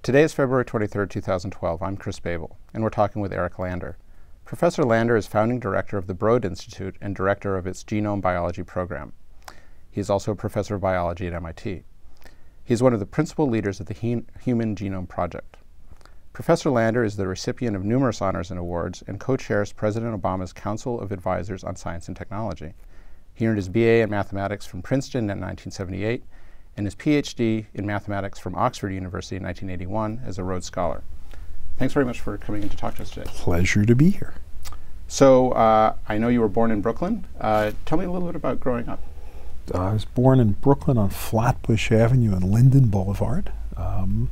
Today is February 23, 2012. I'm Chris Boebel, and we're talking with Eric Lander. Professor Lander is founding director of the Broad Institute and director of its genome biology program. He is also a professor of biology at MIT. He is one of the principal leaders of the he Human Genome Project. Professor Lander is the recipient of numerous honors and awards and co-chairs President Obama's Council of Advisors on Science and Technology. He earned his BA in mathematics from Princeton in 1978 and his PhD in mathematics from Oxford University in 1981 as a Rhodes Scholar. Thanks very much for coming in to talk to us today. Pleasure to be here. So, uh, I know you were born in Brooklyn. Uh, tell me a little bit about growing up. Uh, I was born in Brooklyn on Flatbush Avenue and Linden Boulevard. Um,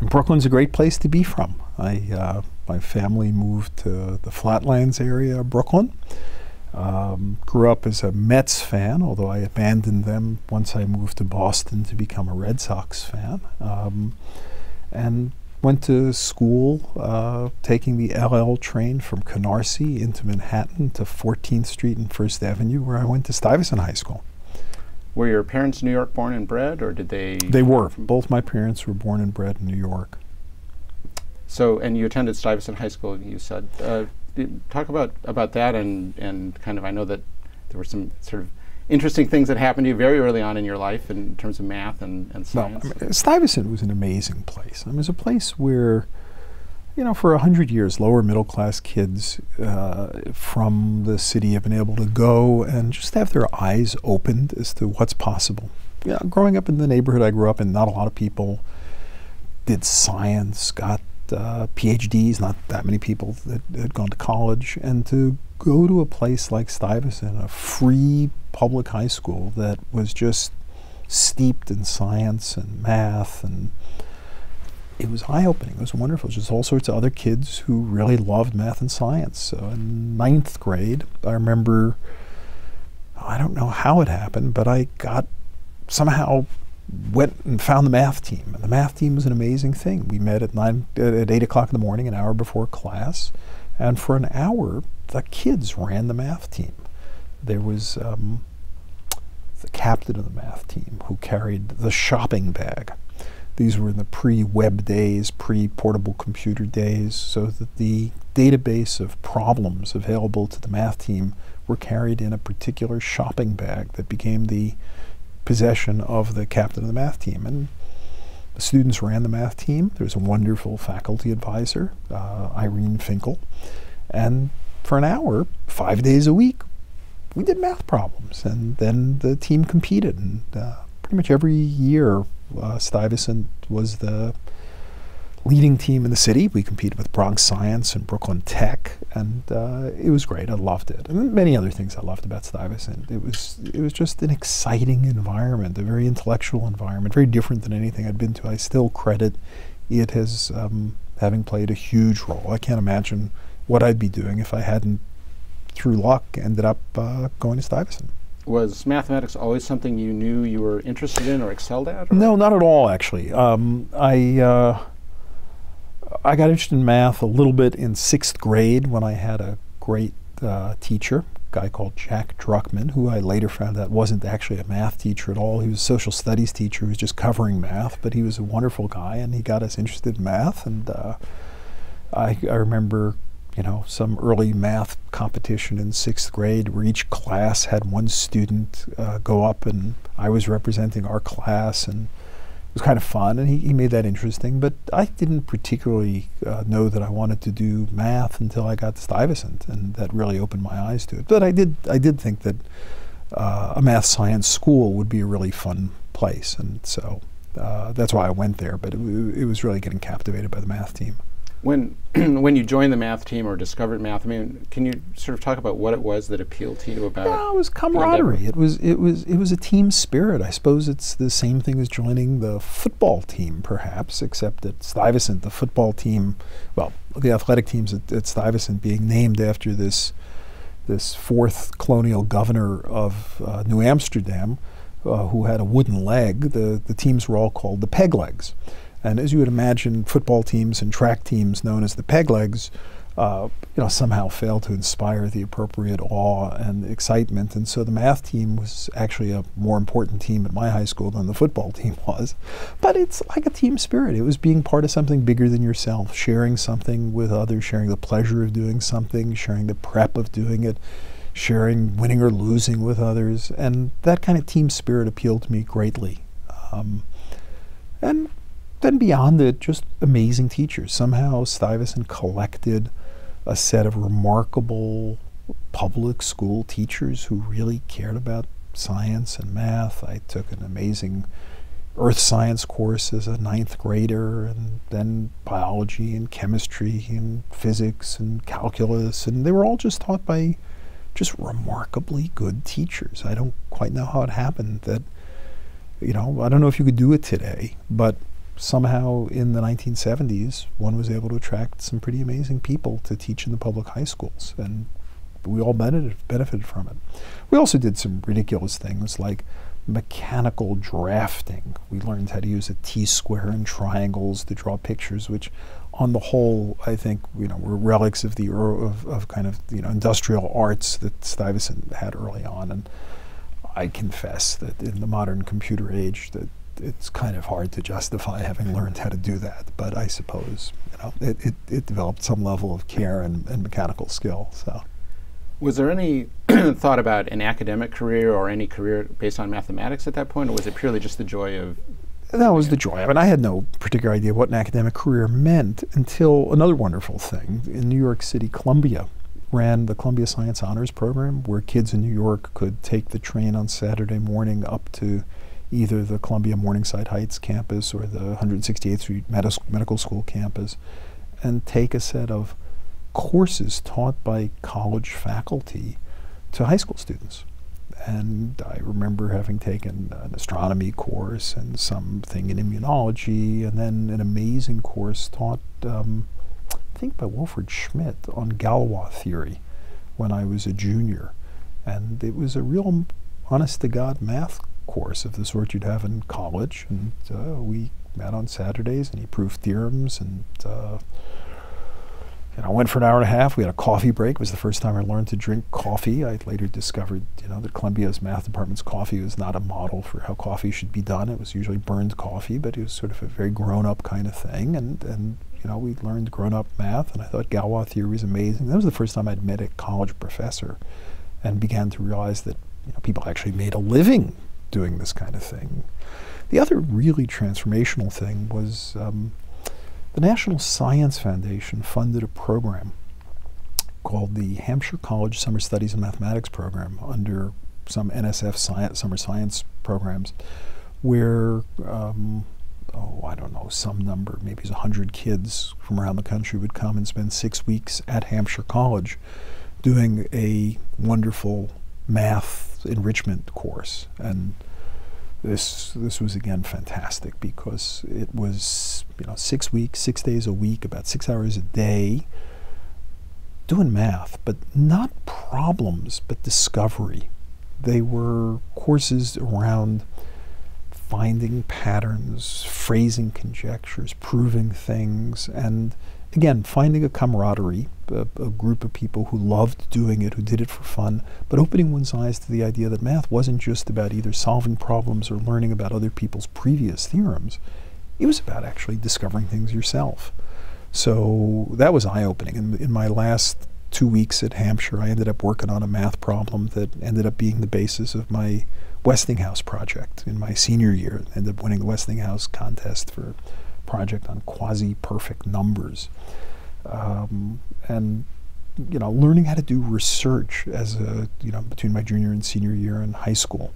and Brooklyn's a great place to be from. I, uh, my family moved to the Flatlands area of Brooklyn. Um, grew up as a Mets fan, although I abandoned them once I moved to Boston to become a Red Sox fan. Um, and went to school uh, taking the LL train from Canarsie into Manhattan to 14th Street and First Avenue, where I went to Stuyvesant High School. Were your parents New York born and bred, or did they? They were. Both my parents were born and bred in New York. So, and you attended Stuyvesant High School, you said. Uh, talk about about that and and kind of I know that there were some sort of interesting things that happened to you very early on in your life in terms of math and, and science. Well, I mean, Stuyvesant was an amazing place. I mean, it was a place where, you know, for a hundred years, lower middle class kids uh, from the city have been able to go and just have their eyes opened as to what's possible. Yeah, growing up in the neighborhood I grew up in, not a lot of people did science, got uh, PhDs, not that many people that had gone to college, and to go to a place like Stuyvesant, a free public high school that was just steeped in science and math and it was eye-opening. It was wonderful. Just all sorts of other kids who really loved math and science. So in ninth grade, I remember, I don't know how it happened, but I got somehow went and found the math team. And the math team was an amazing thing. We met at nine at eight o'clock in the morning, an hour before class, and for an hour, the kids ran the math team. There was um, the captain of the math team who carried the shopping bag. These were in the pre-web days, pre-portable computer days, so that the database of problems available to the math team were carried in a particular shopping bag that became the possession of the captain of the math team. And the students ran the math team. There was a wonderful faculty advisor, uh, Irene Finkel. And for an hour, five days a week, we did math problems. And then the team competed. And uh, pretty much every year, uh, Stuyvesant was the leading team in the city. We competed with Bronx Science and Brooklyn Tech, and uh, it was great. I loved it, and many other things I loved about Stuyvesant. It was it was just an exciting environment, a very intellectual environment, very different than anything I'd been to. I still credit it as um, having played a huge role. I can't imagine what I'd be doing if I hadn't, through luck, ended up uh, going to Stuyvesant was mathematics always something you knew you were interested in or excelled at? Or? No, not at all. Actually, um, I uh, I got interested in math a little bit in sixth grade when I had a great uh, teacher, a guy called Jack Druckman, who I later found out wasn't actually a math teacher at all. He was a social studies teacher who was just covering math, but he was a wonderful guy and he got us interested in math. And uh, I, I remember you know, some early math competition in sixth grade where each class had one student uh, go up and I was representing our class and was kind of fun, and he, he made that interesting. But I didn't particularly uh, know that I wanted to do math until I got to Stuyvesant, and that really opened my eyes to it. But I did I did think that uh, a math science school would be a really fun place, and so uh, that's why I went there. But it, it was really getting captivated by the math team. When when you joined the math team or discovered math, I mean, can you sort of talk about what it was that appealed to you about? No, it was camaraderie. It was it was it was a team spirit. I suppose it's the same thing as joining the football team, perhaps, except at Stuyvesant, the football team, well, the athletic teams at, at Stuyvesant being named after this this fourth colonial governor of uh, New Amsterdam, uh, who had a wooden leg. The the teams were all called the Peg Legs. And as you would imagine, football teams and track teams known as the peg legs uh, you know, somehow failed to inspire the appropriate awe and excitement. And so the math team was actually a more important team at my high school than the football team was. But it's like a team spirit. It was being part of something bigger than yourself, sharing something with others, sharing the pleasure of doing something, sharing the prep of doing it, sharing winning or losing with others. And that kind of team spirit appealed to me greatly. Um, and then beyond it, just amazing teachers. Somehow Stuyvesant collected a set of remarkable public school teachers who really cared about science and math. I took an amazing earth science course as a ninth grader, and then biology and chemistry and physics and calculus, and they were all just taught by just remarkably good teachers. I don't quite know how it happened that, you know, I don't know if you could do it today, but somehow in the 1970s, one was able to attract some pretty amazing people to teach in the public high schools, and we all benefited, from it. We also did some ridiculous things like mechanical drafting. We learned how to use a T-square and triangles to draw pictures, which on the whole, I think, you know, were relics of the of, of kind of, you know, industrial arts that Stuyvesant had early on. And I confess that in the modern computer age that it's kind of hard to justify having learned how to do that. But I suppose you know it, it, it developed some level of care and, and mechanical skill. So, was there any thought about an academic career or any career based on mathematics at that point, or was it purely just the joy of? That was the joy. I mean, I had no particular idea what an academic career meant until another wonderful thing in New York City, Columbia ran the Columbia Science Honors Program, where kids in New York could take the train on Saturday morning up to either the Columbia Morningside Heights campus or the 168th Street Medis Medical School campus and take a set of courses taught by college faculty to high school students. And I remember having taken an astronomy course and something in immunology, and then an amazing course taught, um, I think, by Wilfried Schmid on Galois theory when I was a junior. And it was a real honest to God math course of the sort you'd have in college. And uh, we met on Saturdays, and he proved theorems. And uh, know, I went for an hour and a half. We had a coffee break. It was the first time I learned to drink coffee. I later discovered, you know, that Columbia's math department's coffee was not a model for how coffee should be done. It was usually burned coffee, but it was sort of a very grown-up kind of thing. And and you know, we learned grown-up math, and I thought Galois theory was amazing. That was the first time I'd met a college professor, and began to realize that you know, people actually made a living doing this kind of thing. The other really transformational thing was um, the National Science Foundation funded a program called the Hampshire College Summer Studies and Mathematics Program under some NSF science, summer science programs where, um, oh, I don't know, some number, maybe it's 100 kids from around the country would come and spend six weeks at Hampshire College doing a wonderful math enrichment course. And this this was again fantastic because it was you know six weeks, six days a week, about six hours a day, doing math, but not problems, but discovery. They were courses around finding patterns, phrasing conjectures, proving things, and again, finding a camaraderie, a, a, group of people who loved doing it, who did it for fun, but opening one's eyes to the idea that math wasn't just about either solving problems or learning about other people's previous theorems. It was about actually discovering things yourself. So that was eye opening. In, in my last two weeks at Hampshire, I ended up working on a math problem that ended up being the basis of my Westinghouse project in my senior year. Ended up winning the Westinghouse contest for project on quasi-perfect numbers. Um, and you know, learning how to do research as a you know between my junior and senior year in high school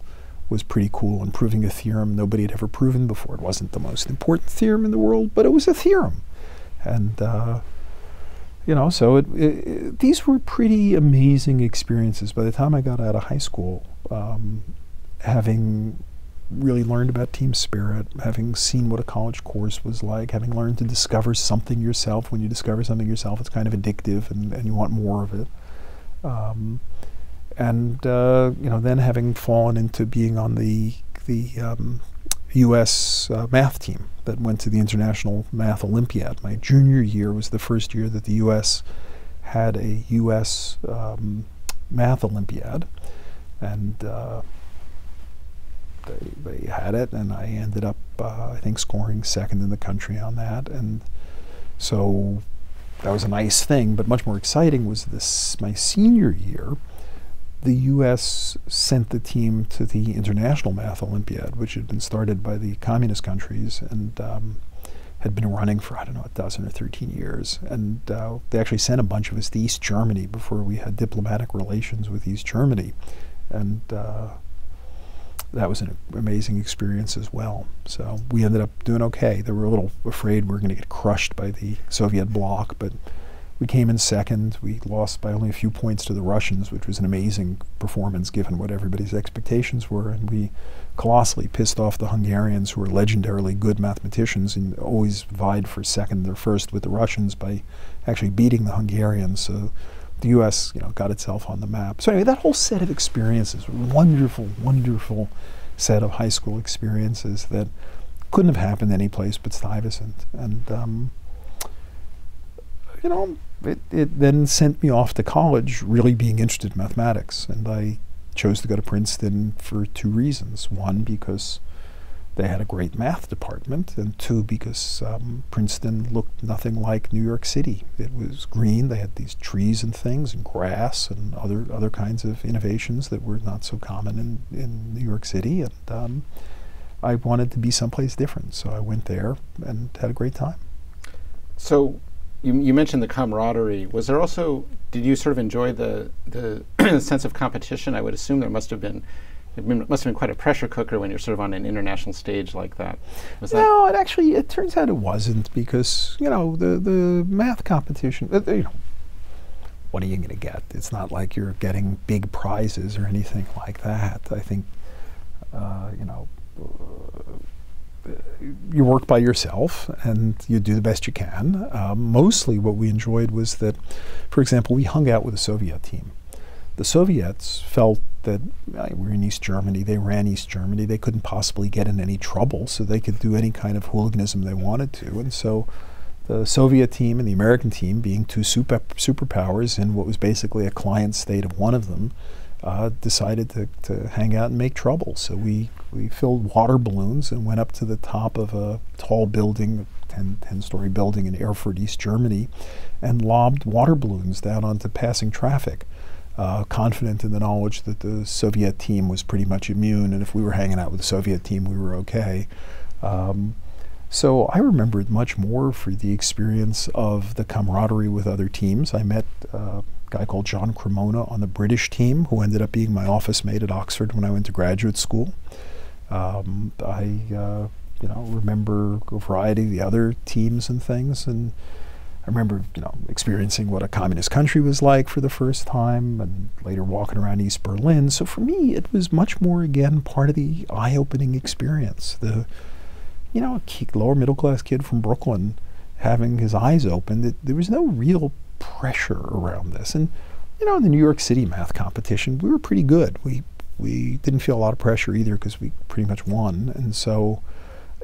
was pretty cool. And proving a theorem nobody had ever proven before. It wasn't the most important theorem in the world, but it was a theorem. And uh, you know, so it, it, these were pretty amazing experiences. By the time I got out of high school, um, having really learned about team spirit, having seen what a college course was like, having learned to discover something yourself. When you discover something yourself, it's kind of addictive and, and you want more of it. Um, and uh, you know, then having fallen into being on the the um, U.S. Uh, math team that went to the International Math Olympiad. My junior year was the first year that the U.S. had a U.S. Um, math Olympiad, and uh, they, they had it, and I ended up, uh, I think, scoring second in the country on that, and so that was a nice thing. But much more exciting was this my senior year. The U.S. sent the team to the International Math Olympiad, which had been started by the communist countries, and um, had been running for I don't know a dozen or thirteen years, and uh, they actually sent a bunch of us to East Germany before we had diplomatic relations with East Germany, and uh, that was an amazing experience as well. So we ended up doing okay. They were a little afraid we were going to get crushed by the Soviet bloc, but we came in second. We lost by only a few points to the Russians, which was an amazing performance given what everybody's expectations were. And we colossally pissed off the Hungarians, who were legendarily good mathematicians and always vied for second or first with the Russians by actually beating the Hungarians. So the U.S. you know got itself on the map. So anyway, that whole set of experiences, wonderful, wonderful set of high school experiences that couldn't have happened any place but Stuyvesant. And um, you know, it, it then sent me off to college really being interested in mathematics. And I chose to go to Princeton for two reasons. One, because they had a great math department, and two, because um, Princeton looked nothing like New York City. It was green, they had these trees and things, and grass, and other, other kinds of innovations that were not so common in, in New York City. And um, I wanted to be someplace different, so I went there and had a great time. So, you, you mentioned the camaraderie. Was there also, did you sort of enjoy the, the sense of competition? I would assume there must have been, it must have been quite a pressure cooker when you're sort of on an international stage like that. Was no, that it actually, it turns out it wasn't because, you know, the, the math competition, uh, you know, what are you going to get? It's not like you're getting big prizes or anything like that. I think, uh, you know, you work by yourself and you do the best you can. Uh, mostly what we enjoyed was that, for example, we hung out with the Soviet team. The Soviets felt that uh, we were in East Germany, they ran East Germany, they couldn't possibly get in any trouble, so they could do any kind of hooliganism they wanted to. And so the Soviet team and the American team, being two super superpowers in what was basically a client state of one of them, uh, decided to, to hang out and make trouble. So we, we filled water balloons and went up to the top of a tall building, 10, 10 story building in Erfurt, East Germany, and lobbed water balloons down onto passing traffic. Uh, confident in the knowledge that the Soviet team was pretty much immune, and if we were hanging out with the Soviet team, we were okay. Um, so I remember it much more for the experience of the camaraderie with other teams. I met uh, guy called John Cremona on the British team, who ended up being my office mate at Oxford when I went to graduate school. Um, I, uh, you know, remember a variety of the other teams and things, and remember, you know, experiencing what a communist country was like for the first time, and later walking around East Berlin. So for me, it was much more again part of the eye-opening experience. The, you know, a lower middle class kid from Brooklyn having his eyes opened. It, there was no real pressure around this. And you know, in the New York City math competition, we were pretty good. We we didn't feel a lot of pressure either because we pretty much won, and so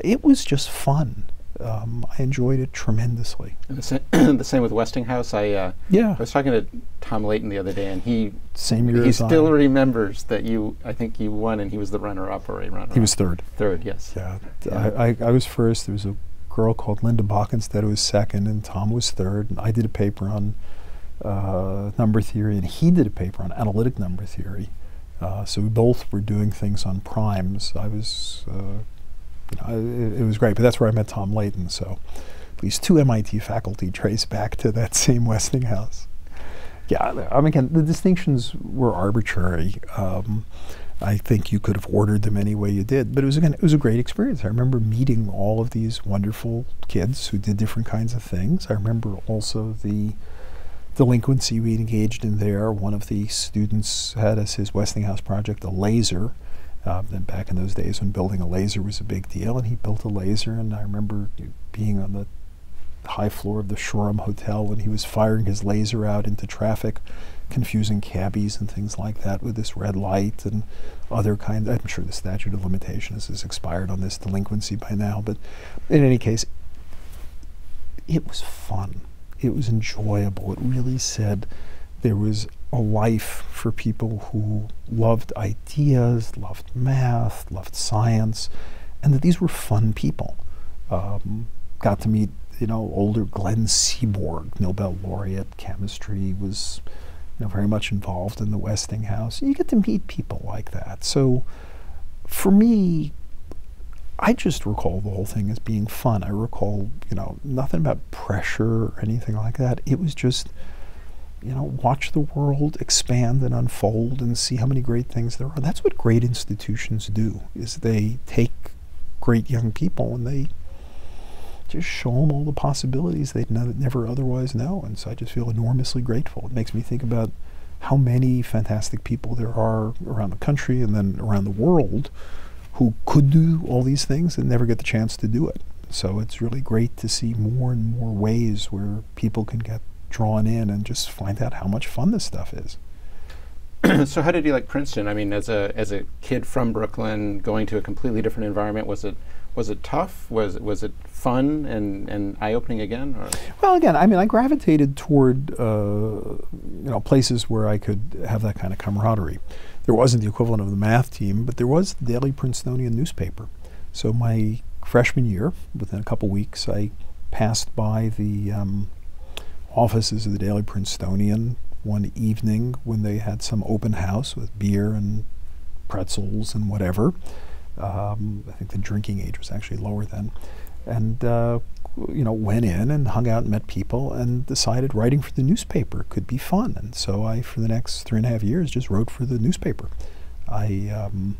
it was just fun. Um, I enjoyed it tremendously. And the, sa the same with Westinghouse. I uh, yeah. I was talking to Tom Leighton the other day, and he same year he still I. remembers that you. I think you won, and he was the runner-up or a runner. He was third. Third, yes. Yeah, yeah. I, I, I was first. There was a girl called Linda Bockenstedt who was second, and Tom was third. And I did a paper on uh, number theory, and he did a paper on analytic number theory. Uh, so we both were doing things on primes. I was, uh, it, it, was great. But that's where I met Tom Leighton. So at least two MIT faculty trace back to that same Westinghouse. Yeah, I mean, again, the distinctions were arbitrary. Um, I think you could have ordered them any way you did. But it was again, it was a great experience. I remember meeting all of these wonderful kids who did different kinds of things. I remember also the delinquency we engaged in there. One of the students had as his Westinghouse project a laser. Uh, then back in those days when building a laser was a big deal, and he built a laser. And I remember being on the high floor of the Shoreham Hotel when he was firing his laser out into traffic confusing cabbies and things like that with this red light and other kinds. I'm sure the statute of limitations has expired on this delinquency by now, but in any case, it was fun. it was enjoyable. It really said there was a life for people who loved ideas, loved math, loved science, and that these were fun people. Um, got to meet, you know, older Glenn Seaborg, Nobel laureate, chemistry, was, you know, very much involved in the Westinghouse. You get to meet people like that. So, for me, I just recall the whole thing as being fun. I recall, you know, nothing about pressure or anything like that. It was just, you know, watch the world expand and unfold and see how many great things there are. That's what great institutions do. Is they take great young people and they just show them all the possibilities they'd never otherwise know. And so I just feel enormously grateful. It makes me think about how many fantastic people there are around the country and then around the world who could do all these things and never get the chance to do it. So it's really great to see more and more ways where people can get drawn in and just find out how much fun this stuff is. so how did you like Princeton? I mean, as a as a kid from Brooklyn, going to a completely different environment, was it was it tough? Was was it fun and, and eye opening again? Or? Well, again, I mean, I gravitated toward uh, you know places where I could have that kind of camaraderie there wasn't the equivalent of the math team, but there was the Daily Princetonian newspaper. So my freshman year, within a couple weeks, I passed by the um, offices of the Daily Princetonian one evening when they had some open house with beer and pretzels and whatever. Um, I think the drinking age was actually lower then. And uh, you know, went in and hung out and met people and decided writing for the newspaper could be fun. And so I, for the next three and a half years, just wrote for the newspaper. I um,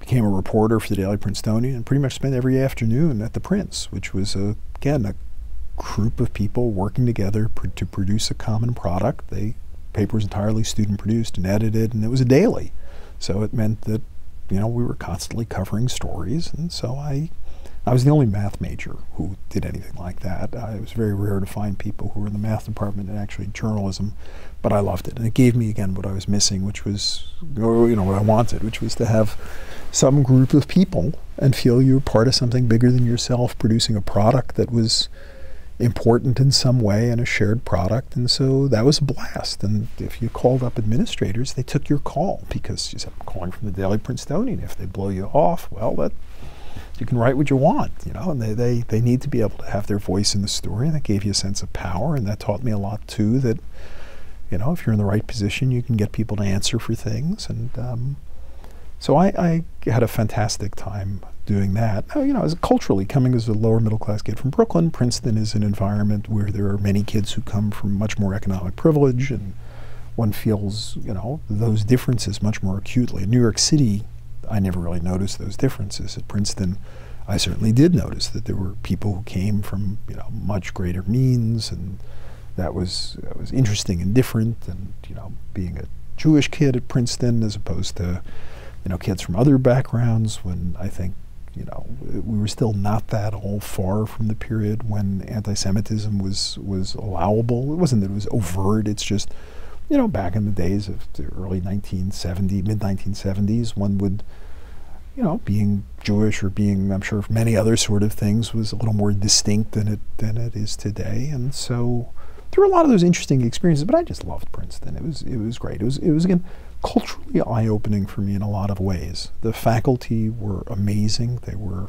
became a reporter for the Daily Princetonian and pretty much spent every afternoon at the Prince, which was, a, again, a group of people working together pr to produce a common product. The paper was entirely student produced and edited, and it was a daily. So it meant that, you know, we were constantly covering stories. And so I I was the only math major who did anything like that. Uh, it was very rare to find people who were in the math department and actually journalism, but I loved it. And it gave me, again, what I was missing, which was, or, you know, what I wanted, which was to have some group of people and feel you were part of something bigger than yourself, producing a product that was important in some way and a shared product. And so that was a blast. And if you called up administrators, they took your call because you said, I'm calling from the Daily Princetonian. If they blow you off, well, that you can write what you want, you know, and they, they, they need to be able to have their voice in the story. And that gave you a sense of power. And that taught me a lot, too, that, you know, if you're in the right position, you can get people to answer for things. And um, so I, I, had a fantastic time doing that. Now, you know, as culturally, coming as a lower middle class kid from Brooklyn, Princeton is an environment where there are many kids who come from much more economic privilege and one feels, you know, those differences much more acutely. In New York City, I never really noticed those differences. At Princeton, I certainly did notice that there were people who came from you know much greater means, and that was that was interesting and different. And you know, being a Jewish kid at Princeton as opposed to you know kids from other backgrounds, when I think you know we were still not that all far from the period when anti-Semitism was was allowable. It wasn't that it was overt. It's just you know, back in the days of the early 1970s, mid 1970s, one would, you know, being Jewish or being, I'm sure, many other sort of things was a little more distinct than it than it is today. And so there were a lot of those interesting experiences. But I just loved Princeton. It was it was great. It was it was again culturally eye opening for me in a lot of ways. The faculty were amazing. They were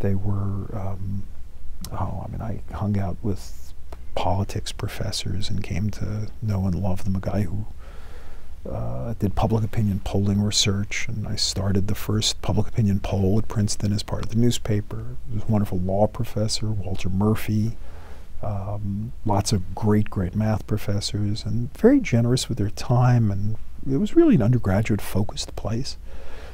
they were. Um, oh, I mean, I hung out with politics professors and came to know and love them. A guy who uh, did public opinion polling research, and I started the first public opinion poll at Princeton as part of the newspaper. He was a wonderful law professor, Walter Murphy. Um, lots of great, great math professors, and very generous with their time. And it was really an undergraduate focused place.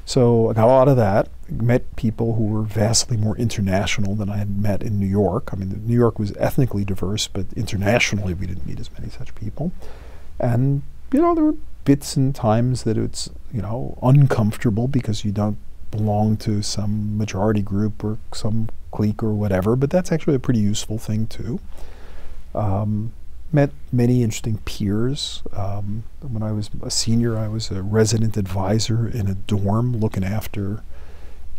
So I got a lot of that. Met people who were vastly more international than I had met in New York. I mean, New York was ethnically diverse, but internationally we didn't meet as many such people. And you know, there were bits and times that it's you know uncomfortable because you don't belong to some majority group or some clique or whatever. But that's actually a pretty useful thing too. Um, met many interesting peers. Um, when I was a senior, I was a resident advisor in a dorm looking after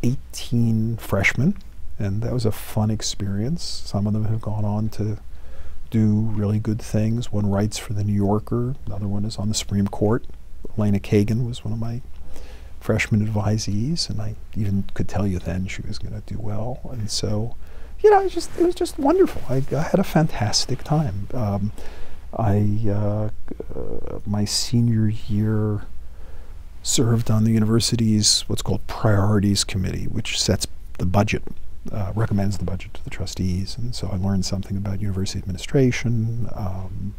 18 freshmen, and that was a fun experience. Some of them have gone on to do really good things. One writes for the New Yorker, another one is on the Supreme Court. Elena Kagan was one of my freshman advisees, and I even could tell you then she was going to do well. And so, you know, it was just it was just wonderful. I, I had a fantastic time. Um, I uh, uh, my senior year served on the university's what's called priorities committee, which sets the budget, uh, recommends the budget to the trustees, and so I learned something about university administration. Um,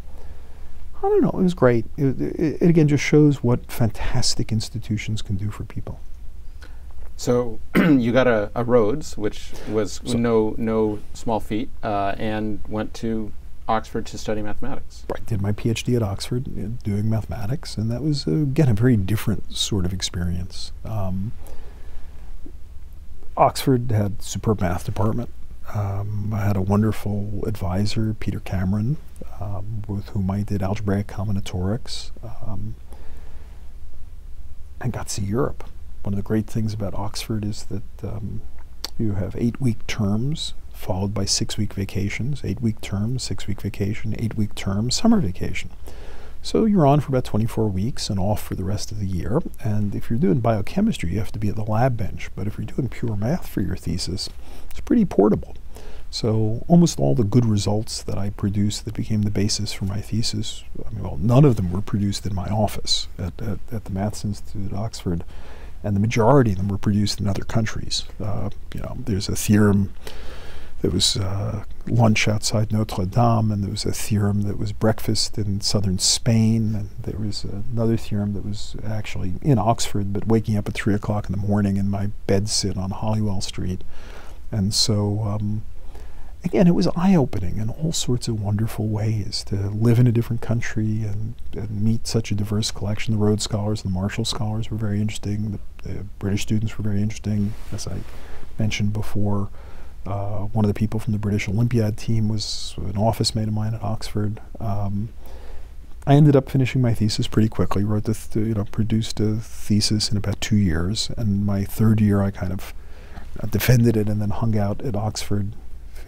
I don't know. It was great. It, it, it, again just shows what fantastic institutions can do for people. So you got a, a Rhodes, which was so no no small feat, uh, and went to Oxford to study mathematics. I did my PhD at Oxford doing mathematics, and that was, uh, again, a very different sort of experience. Um, Oxford had superb math department. Um, I had a wonderful advisor, Peter Cameron, um, with whom I did algebraic combinatorics, um, and got to see Europe. One of the great things about Oxford is that um, you have eight-week terms followed by six week vacations, eight week terms, six week vacation, eight week term, summer vacation. So you're on for about 24 weeks and off for the rest of the year. And if you're doing biochemistry, you have to be at the lab bench. But if you're doing pure math for your thesis, it's pretty portable. So almost all the good results that I produced that became the basis for my thesis, I mean, well, none of them were produced in my office at, at, at the Maths Institute at Oxford, and the majority of them were produced in other countries. Uh, you know, there's a theorem there was uh, lunch outside Notre Dame, and there was a theorem that was breakfast in southern Spain, and there was another theorem that was actually in Oxford, but waking up at three o'clock in the morning in my bed sit on Holywell Street. And so, um, again, it was eye opening in all sorts of wonderful ways to live in a different country and, and, meet such a diverse collection. The Rhodes Scholars and the Marshall Scholars were very interesting, the, the British students were very interesting, as I mentioned before. Uh, one of the people from the British Olympiad team was an office mate of mine at Oxford. Um, I ended up finishing my thesis pretty quickly. Wrote the, th- you know, produced a thesis in about two years, and my third year I kind of defended it and then hung out at Oxford,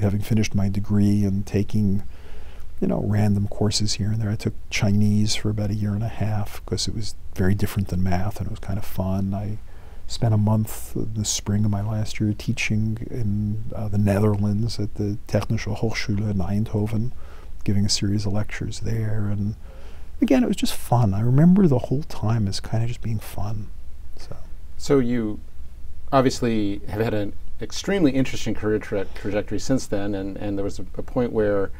having finished my degree and taking, you know, random courses here and there. I took Chinese for about a year and a half because it was very different than math and it was kind of fun. I spent a month in the spring of my last year teaching in uh, the Netherlands at the Technische Hochschule in Eindhoven, giving a series of lectures there. And again, it was just fun. I remember the whole time as kind of just being fun. So, so you obviously have had an extremely interesting career tra- trajectory since then, and, and there was a, a point where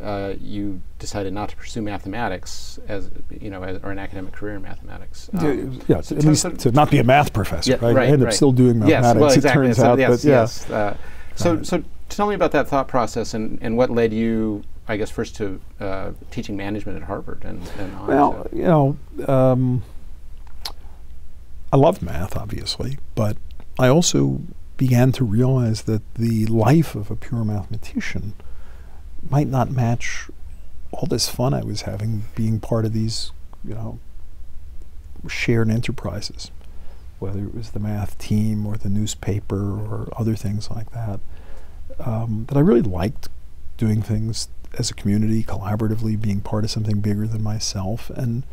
uh, you decided not to pursue mathematics as you know, as, or an academic career in mathematics. Um, yeah, so at least so to not be a math professor, yeah, right? right? I ended right. up still doing mathematics. Yes, well, exactly. It turns so out, yes, but yeah. Yes. Uh, so, so tell me about that thought process and, and what led you, I guess, first to uh, teaching management at Harvard and, and on. Well, you know, um, I love math, obviously, but I also began to realize that the life of a pure mathematician might not match all this fun I was having being part of these, you know, shared enterprises, whether it was the math team or the newspaper or other things like that. Um, that I really liked doing things as a community, collaboratively, being part of something bigger than myself, and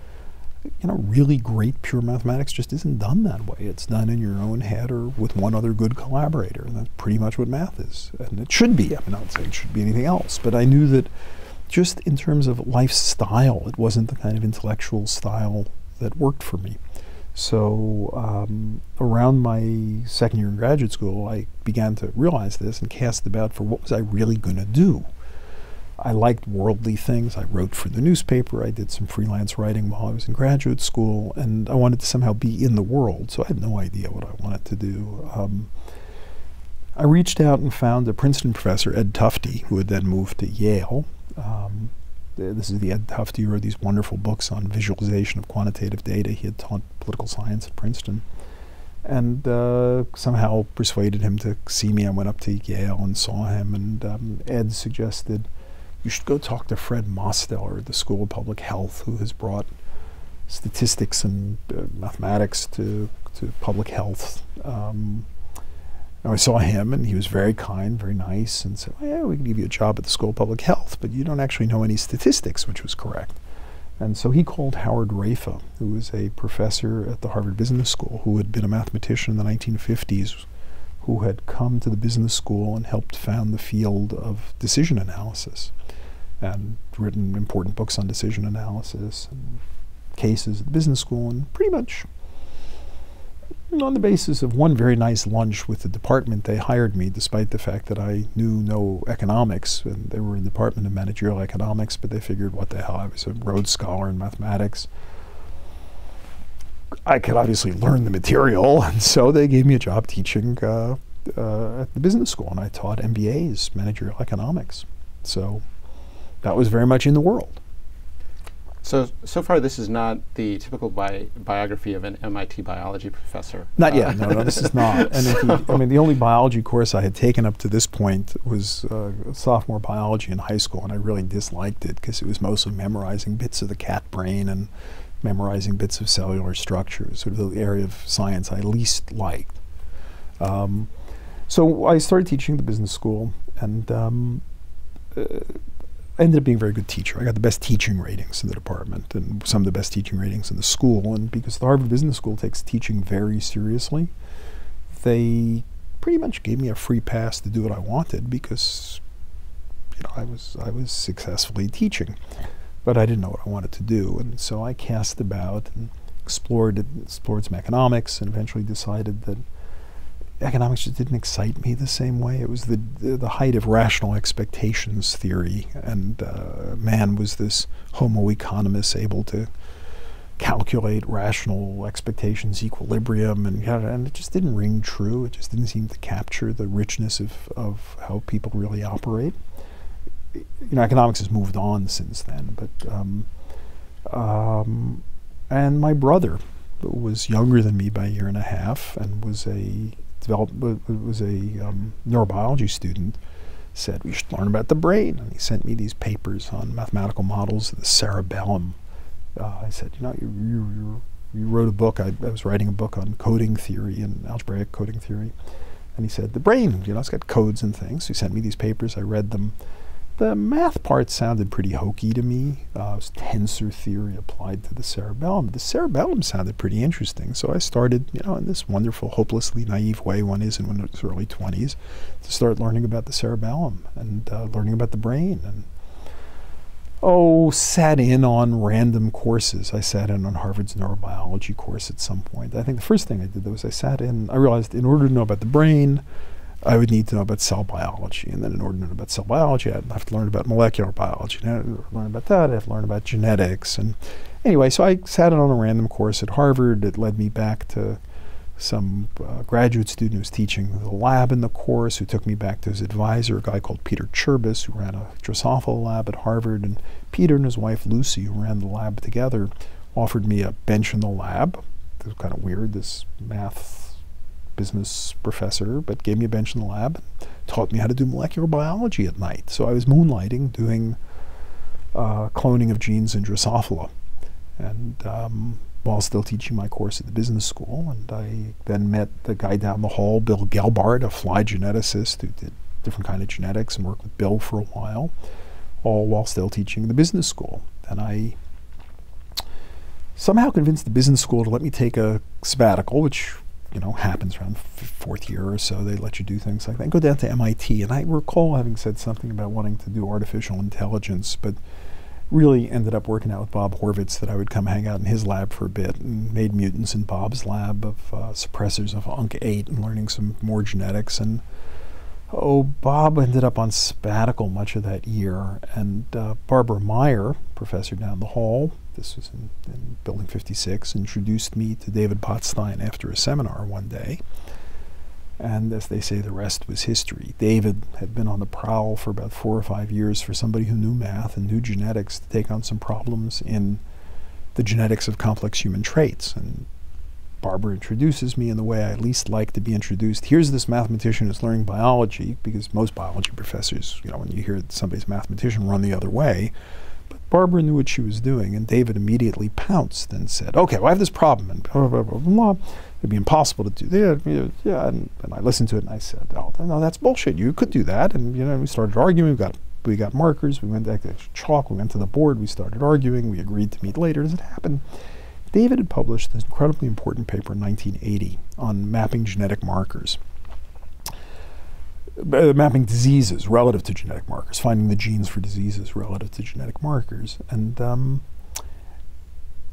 you know, really great pure mathematics just isn't done that way. It's done in your own head or with one other good collaborator. And that's pretty much what math is. And it should be. I mean, I would say it should be anything else. But I knew that just in terms of lifestyle, it wasn't the kind of intellectual style that worked for me. So um, around my second year in graduate school, I began to realize this and cast about for what was I really going to do. I liked worldly things. I wrote for the newspaper. I did some freelance writing while I was in graduate school, and I wanted to somehow be in the world. So I had no idea what I wanted to do. Um, I reached out and found a Princeton professor, Ed Tufte, who had then moved to Yale. Um, this is the Ed Tufte who wrote these wonderful books on visualization of quantitative data. He had taught political science at Princeton. And uh, somehow persuaded him to see me. I went up to Yale and saw him, and um, Ed suggested you should go talk to Fred Mosteller at the School of Public Health, who has brought statistics and uh, mathematics to, to public health. Um, I saw him, and he was very kind, very nice, and said, well, "Yeah, we can give you a job at the School of Public Health, but you don't actually know any statistics," which was correct. And so he called Howard Raiffa, who was a professor at the Harvard Business School, who had been a mathematician in the 1950s, who had come to the business school and helped found the field of decision analysis and written important books on decision analysis and cases at the business school and pretty much on the basis of one very nice lunch with the department, they hired me, despite the fact that I knew no economics. And they were in the Department of Managerial Economics, but they figured, what the hell, I was a Rhodes Scholar in mathematics. I could obviously learn the material, and so they gave me a job teaching uh, uh, at the business school, and I taught MBAs, managerial economics. So that was very much in the world. So, so far, this is not the typical bi biography of an MIT biology professor. Not uh, yet. No, no, this is not. And so I mean, the only biology course I had taken up to this point was uh, sophomore biology in high school, and I really disliked it because it was mostly memorizing bits of the cat brain and memorizing bits of cellular structure, sort of the area of science I least liked. Um, so I started teaching the business school, and um, uh, I ended up being a very good teacher. I got the best teaching ratings in the department and some of the best teaching ratings in the school. And because the Harvard Business School takes teaching very seriously, they pretty much gave me a free pass to do what I wanted because you know I was I was successfully teaching, but I didn't know what I wanted to do, and so I cast about and explored explored some economics, and eventually decided that economics just didn't excite me the same way. It was the the, height of rational expectations theory, and uh, man was this Homo economist able to calculate rational expectations equilibrium, and and it just didn't ring true. It just didn't seem to capture the richness of of how people really operate. You know, economics has moved on since then, but. Um, um, and my brother was younger than me by a year and a half and was a developed was a um, neurobiology student said we should learn about the brain. And he sent me these papers on mathematical models of the cerebellum. Uh, i said you know you, you, you wrote a book. I, I, was writing a book on coding theory and algebraic coding theory. And he said the brain you know it's got codes and things. So he sent me these papers. I read them the math part sounded pretty hokey to me. Uh, it was tensor theory applied to the cerebellum. The cerebellum sounded pretty interesting, so I started, you know, in this wonderful, hopelessly naive way one is in one's early 20s, to start learning about the cerebellum and uh, learning about the brain. And oh, sat in on random courses. I sat in on Harvard's neurobiology course at some point. I think the first thing I did though, was I sat in. I realized in order to know about the brain I would need to know about cell biology. And then in order to know about cell biology, I'd have to learn about molecular biology. And I'd learn about that, I'd learn about genetics. And anyway, so I sat in on a random course at Harvard. It led me back to some uh, graduate student who was teaching the lab in the course, who took me back to his advisor, a guy called Peter Cherbas, who ran a Drosophila lab at Harvard. And Peter and his wife Lucy, who ran the lab together, offered me a bench in the lab. It was kind of weird, this math business professor, but gave me a bench in the lab, taught me how to do molecular biology at night. So I was moonlighting doing uh, cloning of genes in Drosophila, and um, while still teaching my course at the business school. And I then met the guy down the hall, Bill Gelbart, a fly geneticist who did different kind of genetics and worked with Bill for a while, all while still teaching the business school. And I somehow convinced the business school to let me take a sabbatical, which you know, happens around fourth year or so. They let you do things like that. And go down to MIT. And I recall having said something about wanting to do artificial intelligence, but really ended up working out with Bob Horvitz that I would come hang out in his lab for a bit and made mutants in Bob's lab of uh, suppressors of UNC8 and learning some more genetics. And oh, Bob ended up on sabbatical much of that year. And uh, Barbara Meyer, professor down the hall, this was in, in Building 56, introduced me to David Botstein after a seminar one day. And as they say, the rest was history. David had been on the prowl for about four or five years for somebody who knew math and knew genetics to take on some problems in the genetics of complex human traits. And Barbara introduces me in the way I least like to be introduced. Here's this mathematician who's learning biology, because most biology professors, you know, when you hear somebody's mathematician run the other way, Barbara knew what she was doing, and David immediately pounced and said, Okay, well, I have this problem, and blah, blah, blah, blah. it'd be impossible to do that. Yeah. And, and, I listened to it and I said, oh, no, that's bullshit. You could do that. And, you know, we started arguing. We got, we got markers. We went to chalk. We went to the board. We started arguing. We agreed to meet later. As it happened, David had published this incredibly important paper in 1980 on mapping genetic markers. Uh, mapping diseases relative to genetic markers, finding the genes for diseases relative to genetic markers. And um,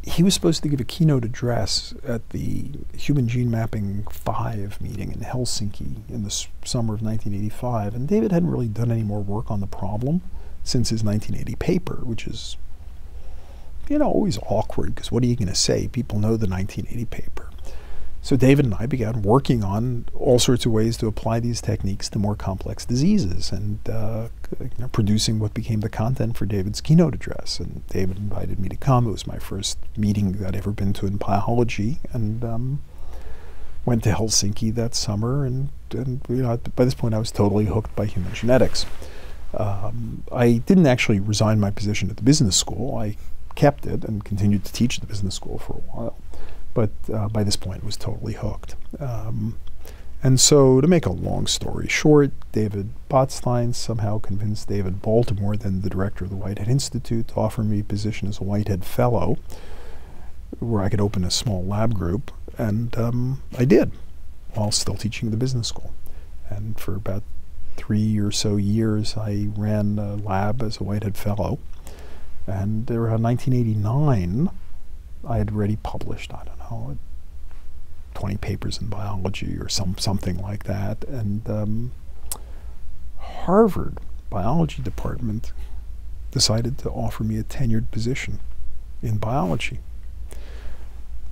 he was supposed to give a keynote address at the Human Gene Mapping 5 meeting in Helsinki in the summer of 1985. And David hadn't really done any more work on the problem since his 1980 paper, which is, you know, always awkward because what are you going to say? People know the 1980 paper. So David and I began working on all sorts of ways to apply these techniques to more complex diseases and uh, you know, producing what became the content for David's keynote address. And David invited me to come. It was my first meeting that I'd ever been to in biology, and um, went to Helsinki that summer. And, and you know, by this point, I was totally hooked by human genetics. Um, I didn't actually resign my position at the business school. I kept it and continued to teach at the business school for a while but uh, by this point was totally hooked. Um, and so, to make a long story short, David Botstein somehow convinced David Baltimore, then the director of the Whitehead Institute, to offer me a position as a Whitehead Fellow, where I could open a small lab group, and um, I did, while still teaching the business school. And for about three or so years, I ran a lab as a Whitehead Fellow. And around 1989, I had already published, I don't know, 20 papers in biology or some something like that. And um, Harvard biology department decided to offer me a tenured position in biology.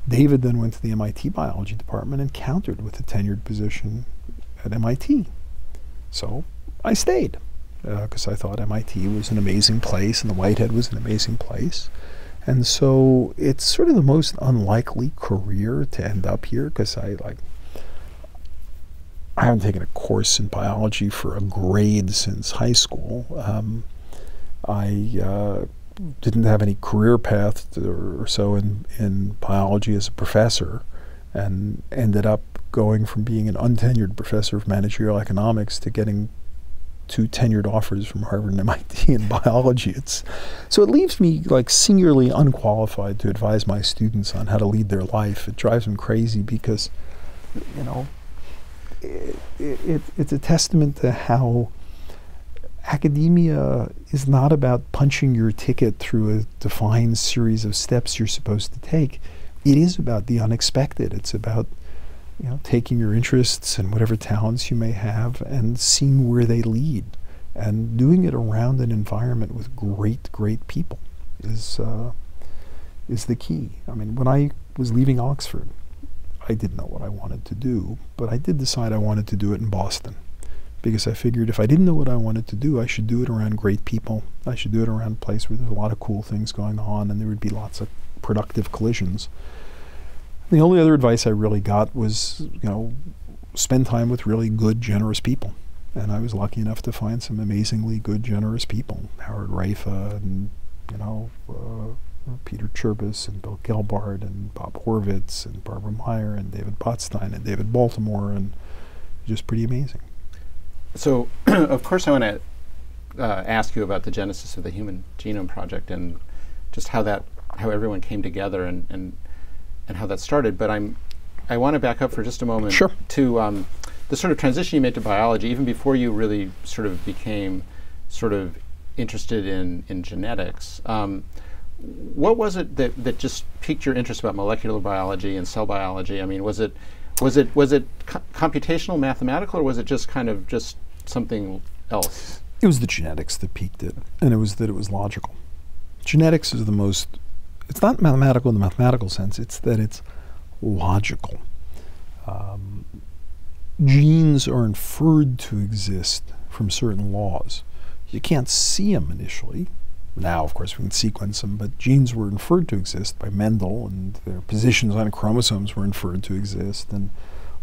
David then went to the MIT biology department and countered with a tenured position at MIT. So I stayed because uh, I thought MIT was an amazing place and the Whitehead was an amazing place. And so it's sort of the most unlikely career to end up here because I like I haven't taken a course in biology for a grade since high school. Um, I uh, didn't have any career path or, or so in, in biology as a professor and ended up going from being an untenured professor of managerial economics to getting two tenured offers from Harvard and MIT in biology. It's so it leaves me like singularly unqualified to advise my students on how to lead their life. It drives them crazy because, you know, it, it, it's a testament to how academia is not about punching your ticket through a defined series of steps you're supposed to take. It is about the unexpected. It's about you know, taking your interests and whatever talents you may have and seeing where they lead and doing it around an environment with great, great people is, uh, is the key. I mean, when I was leaving Oxford, I didn't know what I wanted to do, but I did decide I wanted to do it in Boston because I figured if I didn't know what I wanted to do, I should do it around great people. I should do it around a place where there's a lot of cool things going on and there would be lots of productive collisions. The only other advice I really got was, you know, spend time with really good, generous people. And I was lucky enough to find some amazingly good, generous people. Howard Raiffa and, you know, uh, Peter Cherbas and Bill Gelbart and Bob Horvitz and Barbara Meyer and David Botstein and David Baltimore and just pretty amazing. So, of course, I want to uh, ask you about the genesis of the Human Genome Project and just how that, how everyone came together and, and and how that started. But I'm, I want to back up for just a moment sure. to um, the sort of transition you made to biology, even before you really sort of became sort of interested in in genetics. Um, what was it that, that just piqued your interest about molecular biology and cell biology? I mean, was it was it was it co computational, mathematical, or was it just kind of just something else? It was the genetics that piqued it, and it was that it was logical. Genetics is the most it's not mathematical in the mathematical sense, it's that it's logical. Um, genes are inferred to exist from certain laws. You can't see them initially. Now, of course, we can sequence them, but genes were inferred to exist by Mendel, and their positions on chromosomes were inferred to exist, and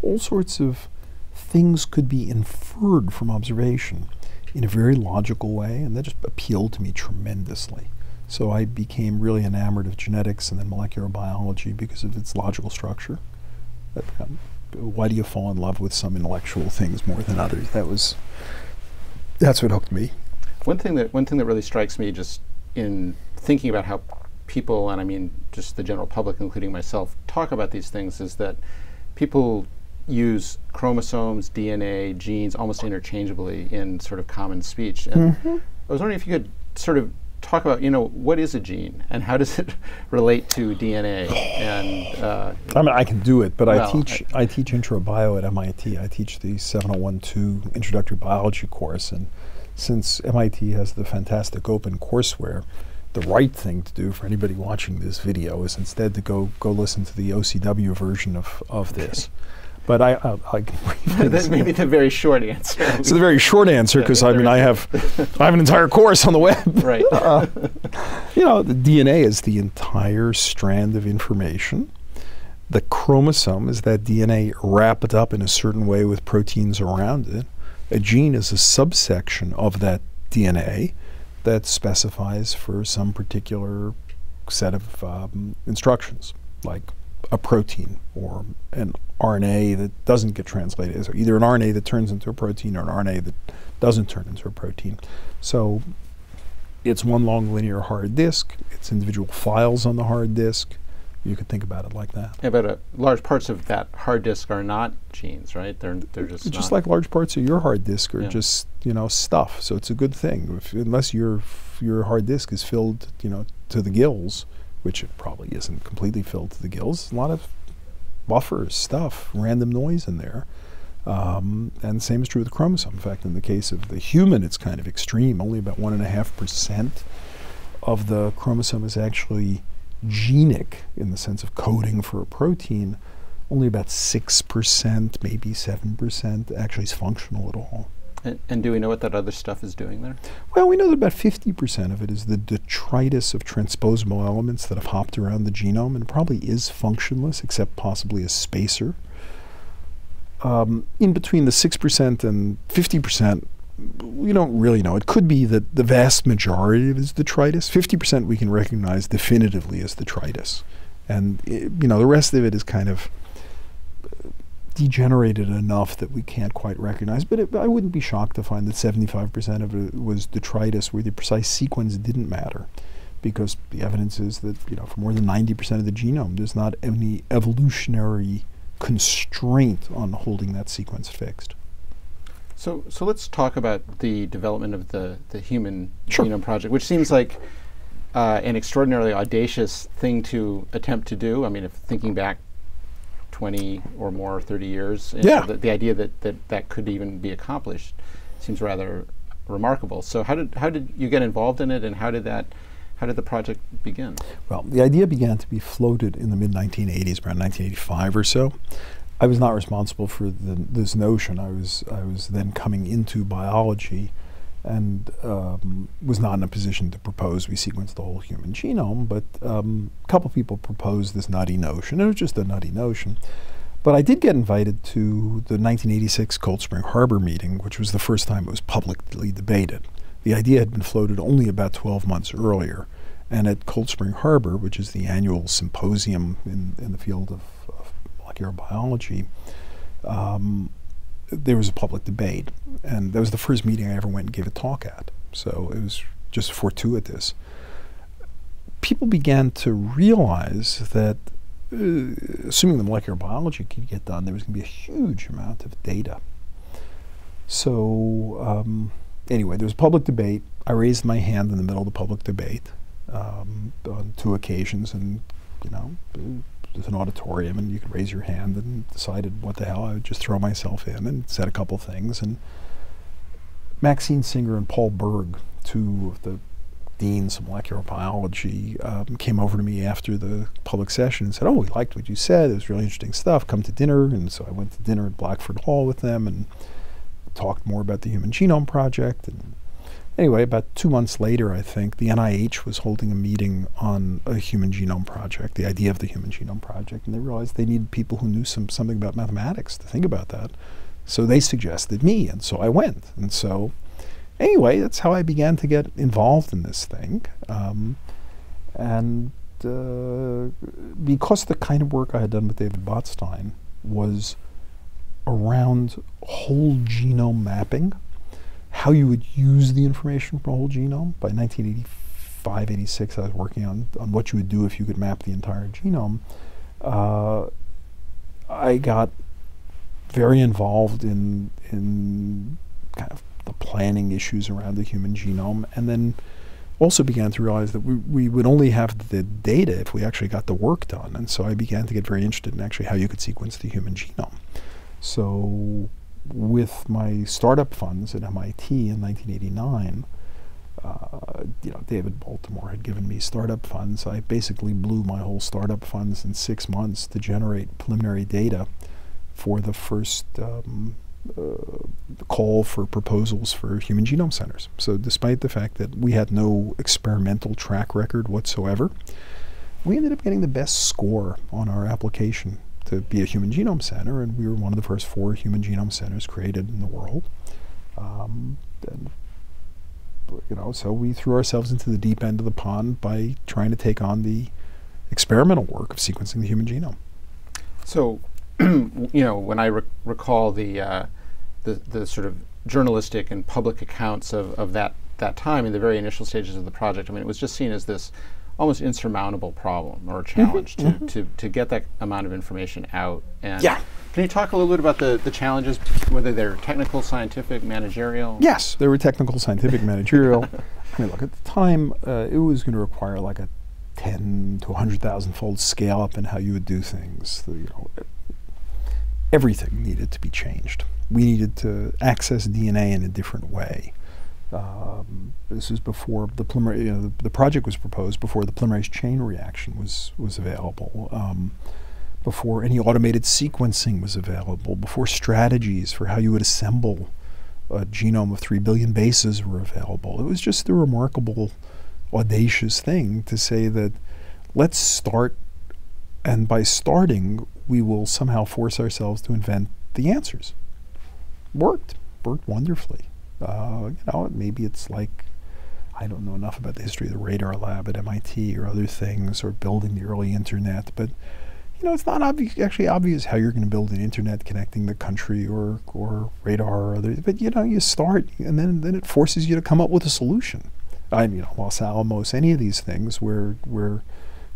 all sorts of things could be inferred from observation in a very logical way, and that just appealed to me tremendously. So I became really enamored of genetics and then molecular biology because of its logical structure. um, why do you fall in love with some intellectual things more than others? That was that's what hooked me. One thing that one thing that really strikes me just in thinking about how people and I mean just the general public, including myself, talk about these things is that people use chromosomes, DNA, genes almost interchangeably in sort of common speech. And mm-hmm. I was wondering if you could sort of talk about, you know, what is a gene and how does it relate to DNA? And uh, I mean, I can do it, but well, I teach I, I teach intro bio at MIT. I teach the 701-2 introductory biology course, and since MIT has the fantastic open courseware, the right thing to do for anybody watching this video is instead to go go listen to the OCW version of of this. But I, uh, I that's maybe the very short answer. it's the very short answer because I mean I have I have an entire course on the web. Right. uh, you know, the DNA is the entire strand of information. The chromosome is that DNA wrapped up in a certain way with proteins around it. A gene is a subsection of that DNA that specifies for some particular set of um, instructions, like a protein or an RNA that doesn't get translated. So either an RNA that turns into a protein or an RNA that doesn't turn into a protein. So it's one long linear hard disk. It's individual files on the hard disk. You could think about it like that. Yeah, but uh, large parts of that hard disk are not genes, right? They're they're just just like large parts of your hard disk are yeah. just you know stuff. So it's a good thing. If, unless your your hard disk is filled, you know, to the gills, which it probably isn't completely filled to the gills. A lot of buffers, stuff, random noise in there. Um, and the same is true with the chromosome. In fact, in the case of the human, it's kind of extreme. Only about 1.5% of the chromosome is actually genic in the sense of coding for a protein. Only about 6%, maybe 7% actually is functional at all. And, and, do we know what that other stuff is doing there? Well, we know that about 50% of it is the detritus of transposable elements that have hopped around the genome and probably is functionless, except possibly a spacer. Um, in between the 6% and 50%, we don't really know. It could be that the vast majority of it is detritus. 50% we can recognize definitively as detritus. And, it, you know, the rest of it is kind of degenerated enough that we can't quite recognize. But it, I wouldn't be shocked to find that 75% of it was detritus, where the precise sequence didn't matter, because the evidence is that you know for more than 90% of the genome, there's not any evolutionary constraint on holding that sequence fixed. So, so let's talk about the development of the the Human sure. Genome Project, which seems like uh, an extraordinarily audacious thing to attempt to do. I mean, if thinking back 20 or more, 30 years. yeah. The, the, idea that, that that could even be accomplished seems rather remarkable. So how did how did you get involved in it, and how did that how did the project begin? Well, the idea began to be floated in the mid 1980s, around 1985 or so. I was not responsible for the, this notion. I was I was then coming into biology and um, was not in a position to propose we sequence the whole human genome. But um, a couple people proposed this nutty notion. It was just a nutty notion. But I did get invited to the 1986 Cold Spring Harbor meeting, which was the first time it was publicly debated. The idea had been floated only about 12 months earlier. And at Cold Spring Harbor, which is the annual symposium in, in the field of, of molecular biology, um, there was a public debate, and that was the first meeting I ever went and gave a talk at. So it was just fortuitous. People began to realize that, uh, assuming the molecular biology could get done, there was going to be a huge amount of data. So um, anyway, there was a public debate. I raised my hand in the middle of the public debate um, on two occasions, and you know an auditorium and you could raise your hand and decided what the hell I would just throw myself in and said a couple things and Maxine Singer and Paul Berg, two of the deans of molecular biology, um, came over to me after the public session and said, "Oh, we liked what you said. It was really interesting stuff. Come to dinner." And so I went to dinner at Blackford Hall with them and talked more about the Human Genome Project and Anyway, about two months later, I think, the NIH was holding a meeting on a human genome project, the idea of the human genome project, and they realized they needed people who knew some, something about mathematics to think about that. So they suggested me, and so I went. And so, anyway, that's how I began to get involved in this thing. Um, and uh, because the kind of work I had done with David Botstein was around whole genome mapping, how you would use the information from a whole genome. By 1985, 86, I was working on, on what you would do if you could map the entire genome. Uh, I got very involved in in kind of the planning issues around the human genome, and then also began to realize that we, we would only have the data if we actually got the work done. And so I began to get very interested in actually how you could sequence the human genome. So with my startup funds at MIT in 1989, uh, you know, David Baltimore had given me startup funds. I basically blew my whole startup funds in six months to generate preliminary data for the first um, uh, call for proposals for human genome centers. So, despite the fact that we had no experimental track record whatsoever, we ended up getting the best score on our application to be a human genome center, and we were one of the first four human genome centers created in the world. Um, and, you know, so we threw ourselves into the deep end of the pond by trying to take on the experimental work of sequencing the human genome. So, you know, when I recall the, uh, the the sort of journalistic and public accounts of, of that that time in the very initial stages of the project, I mean, it was just seen as this almost insurmountable problem or challenge mm-hmm, to, mm-hmm. to, to get that amount of information out. And yeah. Can you talk a little bit about the, the challenges, whether they're technical, scientific, managerial? Yes, they were technical, scientific, managerial. I mean, look, at the time, uh, it was going to require like a 10 to 100,000 fold scale up in how you would do things. The, you know, everything needed to be changed. We needed to access DNA in a different way. Um, this is before the. You know, the, the, project was proposed before the polymerase chain reaction was was available. Um, before any automated sequencing was available. Before strategies for how you would assemble a genome of three billion bases were available. It was just a remarkable, audacious thing to say that let's start, and by starting, we will somehow force ourselves to invent the answers. Worked, worked wonderfully. Uh, you know, maybe it's like I don't know enough about the history of the radar lab at MIT or other things, or building the early internet, but you know, it's not obvious, actually obvious how you're going to build an internet connecting the country or or radar or other. But you know, you start, and then then it forces you to come up with a solution. I you know, Los Alamos, any of these things where where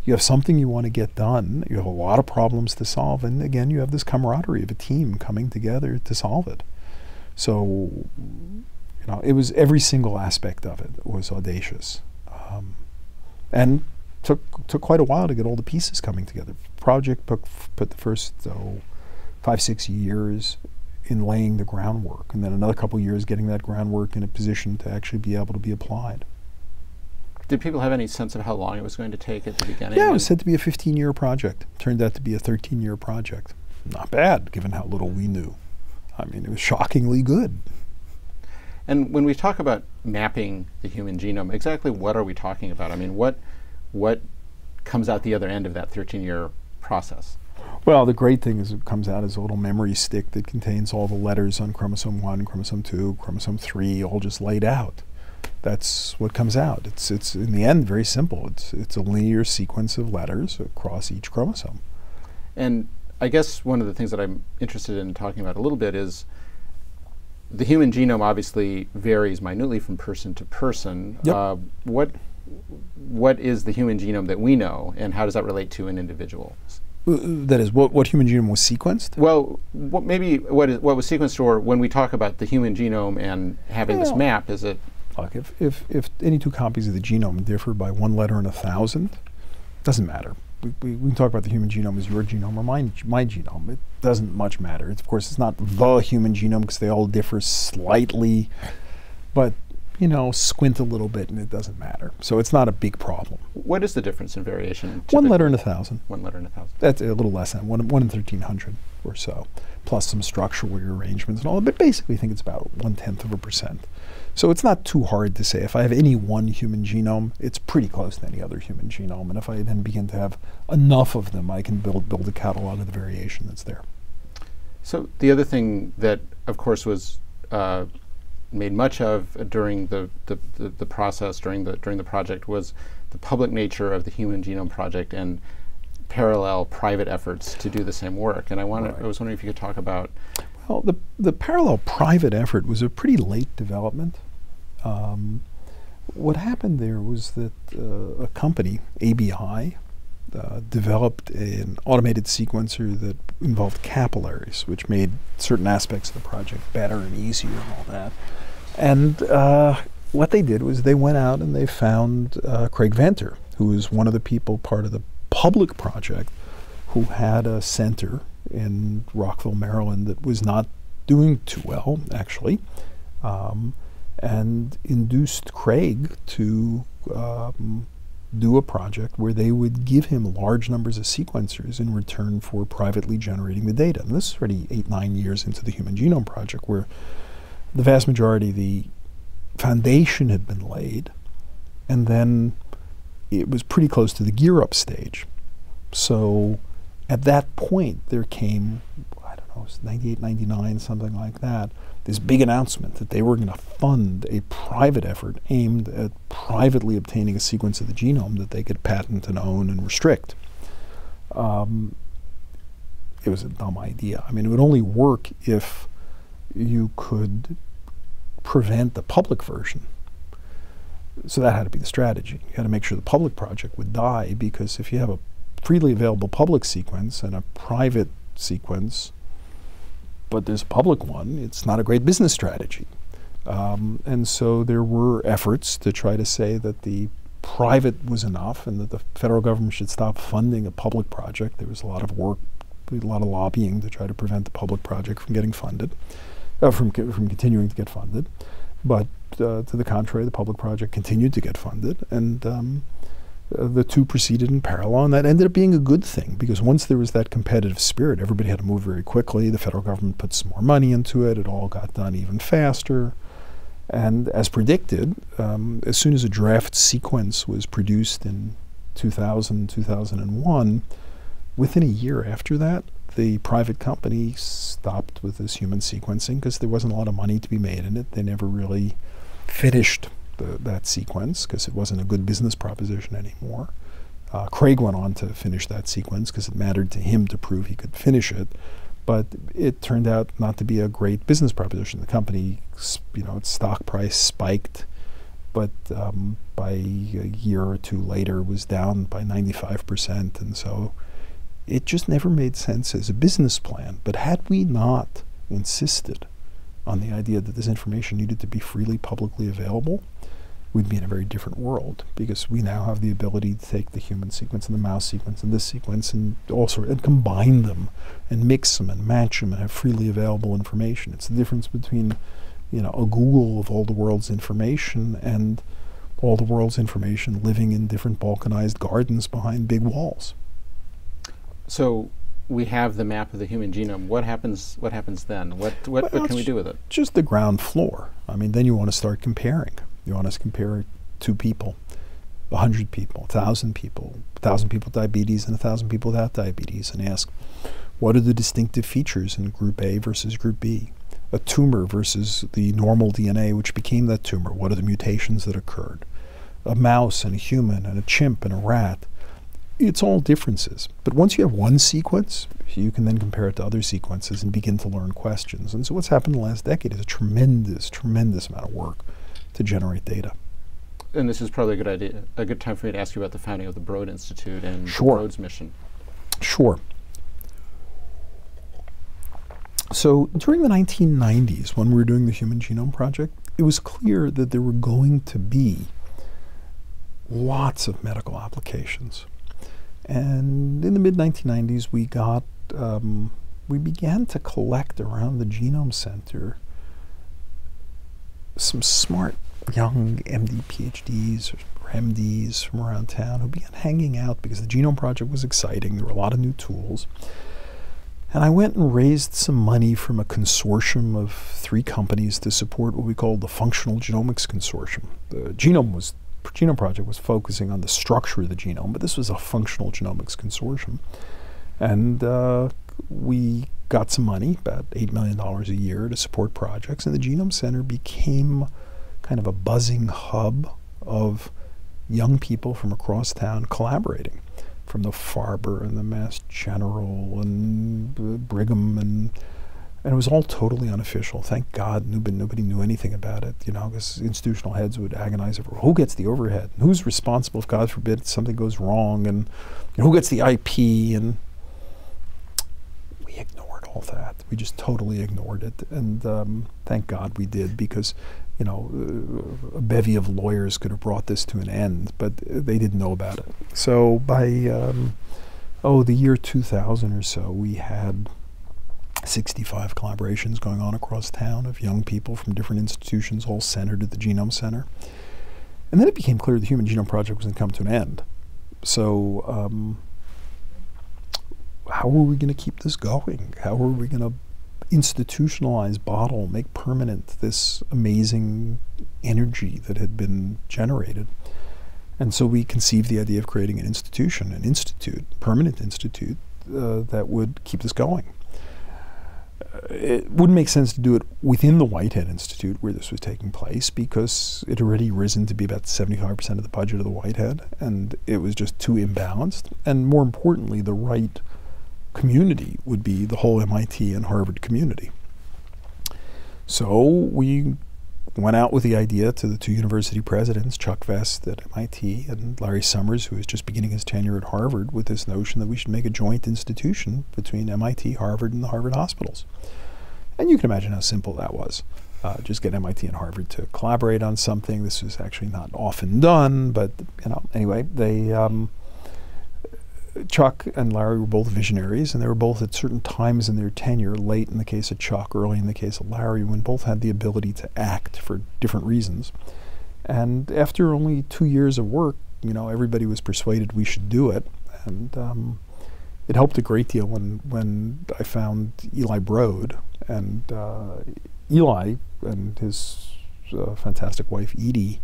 you have something you want to get done, you have a lot of problems to solve, and again, you have this camaraderie of a team coming together to solve it. So, you know, it was every single aspect of it was audacious, um, and took took quite a while to get all the pieces coming together. Project put put the first oh, five six years in laying the groundwork, and then another couple years getting that groundwork in a position to actually be able to be applied. Did people have any sense of how long it was going to take at the beginning? Yeah, it was said to be a 15 year project. Turned out to be a 13 year project. Not bad, given how little we knew. I mean, it was shockingly good. And when we talk about mapping the human genome, exactly what are we talking about? I mean, what what comes out the other end of that 13 year process? Well, the great thing is it comes out as a little memory stick that contains all the letters on chromosome 1, chromosome 2, chromosome 3, all just laid out that's what comes out. It's it's in the end very simple. It's it's a linear sequence of letters across each chromosome. And I guess one of the things that I'm interested in talking about a little bit is the human genome obviously varies minutely from person to person. Yep. Uh, what what is the human genome that we know, and how does that relate to an individual? Uh, that is, what, what human genome was sequenced? Well, what maybe what is what was sequenced, or when we talk about the human genome and having this map, is it Look, if, if, if any two copies of the genome differ by one letter in a thousand, doesn't matter. We, we, talk about the human genome as your genome or my, my genome. It doesn't much matter. It's, of course, it's not the human genome because they all differ slightly, but you know, squint a little bit and it doesn't matter. So it's not a big problem. What is the difference in variation? One letter in a thousand. One letter in a thousand. That's a little less than one, one in 1300 or so, plus some structural rearrangements and all. But basically, I think it's about one tenth of a percent. So it's not too hard to say. If I have any one human genome, it's pretty close to any other human genome. And if I then begin to have enough of them, I can build build a catalog of the variation that's there. So the other thing that, of course, was uh, made much of during the, the, the, the, process during the during the project was the public nature of the Human Genome Project and parallel private efforts to do the same work. And I wanted, Right. I was wondering if you could talk about Well, the, the parallel private effort was a pretty late development. Um, what happened there was that uh, a company, ABI, uh, developed an automated sequencer that involved capillaries, which made certain aspects of the project better and easier and all that. And uh, what they did was they went out and they found uh, Craig Venter, who was one of the people part of the public project who had a center in Rockville, Maryland that was not doing too well, actually, um, and induced Craig to um, do a project where they would give him large numbers of sequencers in return for privately generating the data. And this is already eight, nine years into the Human Genome Project, where the vast majority of the foundation had been laid, and then it was pretty close to the gear up stage. So at that point, there came, I don't know, it was 98, 99, something like that, this big announcement that they were going to fund a private effort aimed at privately obtaining a sequence of the genome that they could patent and own and restrict. Um, it was a dumb idea. I mean, it would only work if you could prevent the public version. So that had to be the strategy. You had to make sure the public project would die because if you have a freely available public sequence and a private sequence, but there's a public one, it's not a great business strategy. Um, and so there were efforts to try to say that the private was enough and that the federal government should stop funding a public project. There was a lot of work, a lot of lobbying to try to prevent the public project from getting funded, uh, from, from continuing to get funded. But uh, to the contrary, the public project continued to get funded, and um, uh, the two proceeded in parallel, and that ended up being a good thing because once there was that competitive spirit, everybody had to move very quickly. The federal government put some more money into it. It all got done even faster. And as predicted, um, as soon as a draft sequence was produced in 2000, 2001, within a year after that, the private company stopped with this human sequencing because there wasn't a lot of money to be made in it. They never really finished the, that sequence because it wasn't a good business proposition anymore. Uh, Craig went on to finish that sequence because it mattered to him to prove he could finish it, but it turned out not to be a great business proposition. The company, you know, its stock price spiked, but um, by a year or two later was down by 95%, and so it just never made sense as a business plan. But had we not insisted on the idea that this information needed to be freely publicly available, we'd be in a very different world because we now have the ability to take the human sequence and the mouse sequence and this sequence and all and combine them and mix them and match them and have freely available information. It's the difference between, you know, a Google of all the world's information and all the world's information living in different balkanized gardens behind big walls. So we have the map of the human genome. What happens? What happens then? What what, Well, what can we do with it? just the ground floor. I mean, then you want to start comparing. You want to compare two people, a hundred people, a thousand people, a thousand people with diabetes and a thousand people without diabetes, and ask, what are the distinctive features in Group A versus Group B? A tumor versus the normal DNA, which became that tumor. What are the mutations that occurred? A mouse and a human and a chimp and a rat. It's all differences. But once you have one sequence, you can then compare it to other sequences and begin to learn questions. And so what's happened in the last decade is a tremendous, tremendous amount of work to generate data. And this is probably a good idea, a good time for me to ask you about the founding of the Broad Institute and Sure. Broad's mission. Sure. So during the 1990s, when we were doing the Human Genome Project, it was clear that there were going to be lots of medical applications. And in the mid 1990s, we got, um, we began to collect around the Genome Center some smart young MD PhDs or MDs from around town who began hanging out because the Genome Project was exciting. There were a lot of new tools. And I went and raised some money from a consortium of three companies to support what we called the Functional Genomics Consortium. The Genome was Genome Project was focusing on the structure of the genome, but this was a functional genomics consortium. And uh, we got some money, about $8 million a year, to support projects. And the Genome Center became kind of a buzzing hub of young people from across town collaborating. from the Farber and the Mass General and Brigham and and it was all totally unofficial. Thank God nobody, nobody knew anything about it, you know, because institutional heads would agonize over who gets the overhead, who's responsible if God forbid something goes wrong, and who gets the IP, and all that. We just totally ignored it, and um, thank God we did because, you know, uh, a bevy of lawyers could have brought this to an end, but they didn't know about it. So by um, oh the year 2000 or so, we had 65 collaborations going on across town of young people from different institutions, all centered at the Genome Center. And then it became clear the Human Genome Project was going to come to an end. So, um, how are we going to keep this going? How are we going to institutionalize, bottle, make permanent this amazing energy that had been generated? And so we conceived the idea of creating an institution, an institute, permanent institute, uh, that would keep this going it wouldn't make sense to do it within the Whitehead Institute where this was taking place because it had already risen to be about 75% of the budget of the Whitehead and it was just too imbalanced. And more importantly, the right community would be the whole MIT and Harvard community. So we went out with the idea to the two university presidents, Chuck Vest at MIT and Larry Summers, who was just beginning his tenure at Harvard, with this notion that we should make a joint institution between MIT, Harvard, and the Harvard hospitals. And you can imagine how simple that was. Uh, just get MIT and Harvard to collaborate on something. This was actually not often done, but you know, anyway, they um, Chuck and Larry were both visionaries, and they were both at certain times in their tenure, late in the case of Chuck, early in the case of Larry, when both had the ability to act for different reasons. And after only two years of work, you know, everybody was persuaded we should do it, and um, it helped a great deal when when I found Eli Broad and uh, Eli and his uh, fantastic wife Edie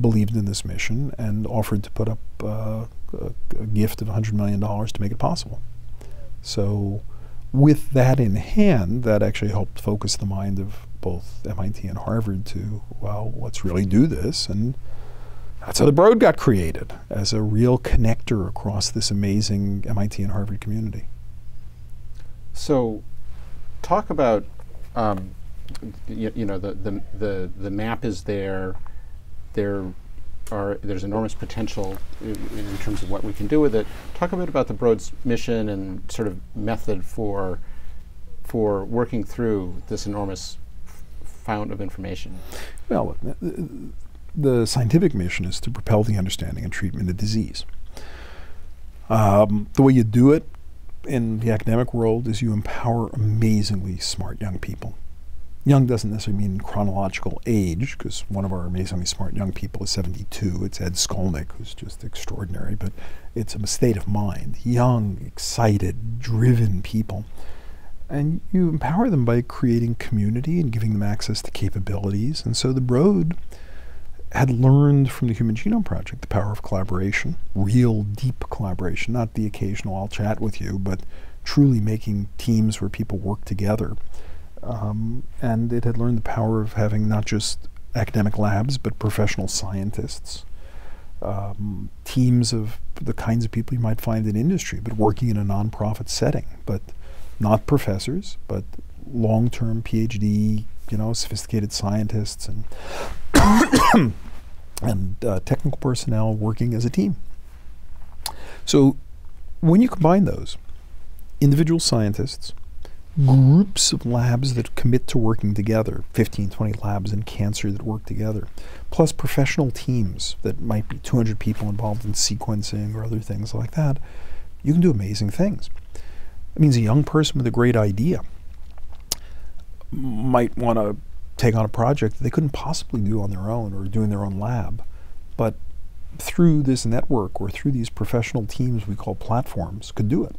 believed in this mission and offered to put up uh, a, a, gift of $100 million to make it possible. So, with that in hand, that actually helped focus the mind of both MIT and Harvard to, well, let's really do this. And that's how the Broad got created as a real connector across this amazing MIT and Harvard community. So, talk about, um, you, you know, the, the, the, the map is there there are there's enormous potential in, in, terms of what we can do with it. Talk a bit about the Broad's mission and sort of method for for working through this enormous fount of information. Well, the scientific mission is to propel the understanding and treatment of disease. Um, the way you do it in the academic world is you empower amazingly smart young people Young doesn't necessarily mean chronological age, because one of our amazingly smart young people is 72. It's Ed Scolnick, who's just extraordinary, but it's a state of mind. Young, excited, driven people. And you empower them by creating community and giving them access to capabilities. And so the Broad had learned from the Human Genome Project the power of collaboration, real deep collaboration, not the occasional I'll chat with you, but truly making teams where people work together um, and it had learned the power of having not just academic labs, but professional scientists, um, teams of the kinds of people you might find in industry, but working in a nonprofit setting, but not professors, but long-term PhD, you know, sophisticated scientists and and uh, technical personnel working as a team. So when you combine those, individual scientists groups of labs that commit to working together 15 20 labs in cancer that work together plus professional teams that might be 200 people involved in sequencing or other things like that you can do amazing things. It means a young person with a great idea might want to take on a project that they couldn't possibly do on their own or do in their own lab. But through this network or through these professional teams we call platforms could do it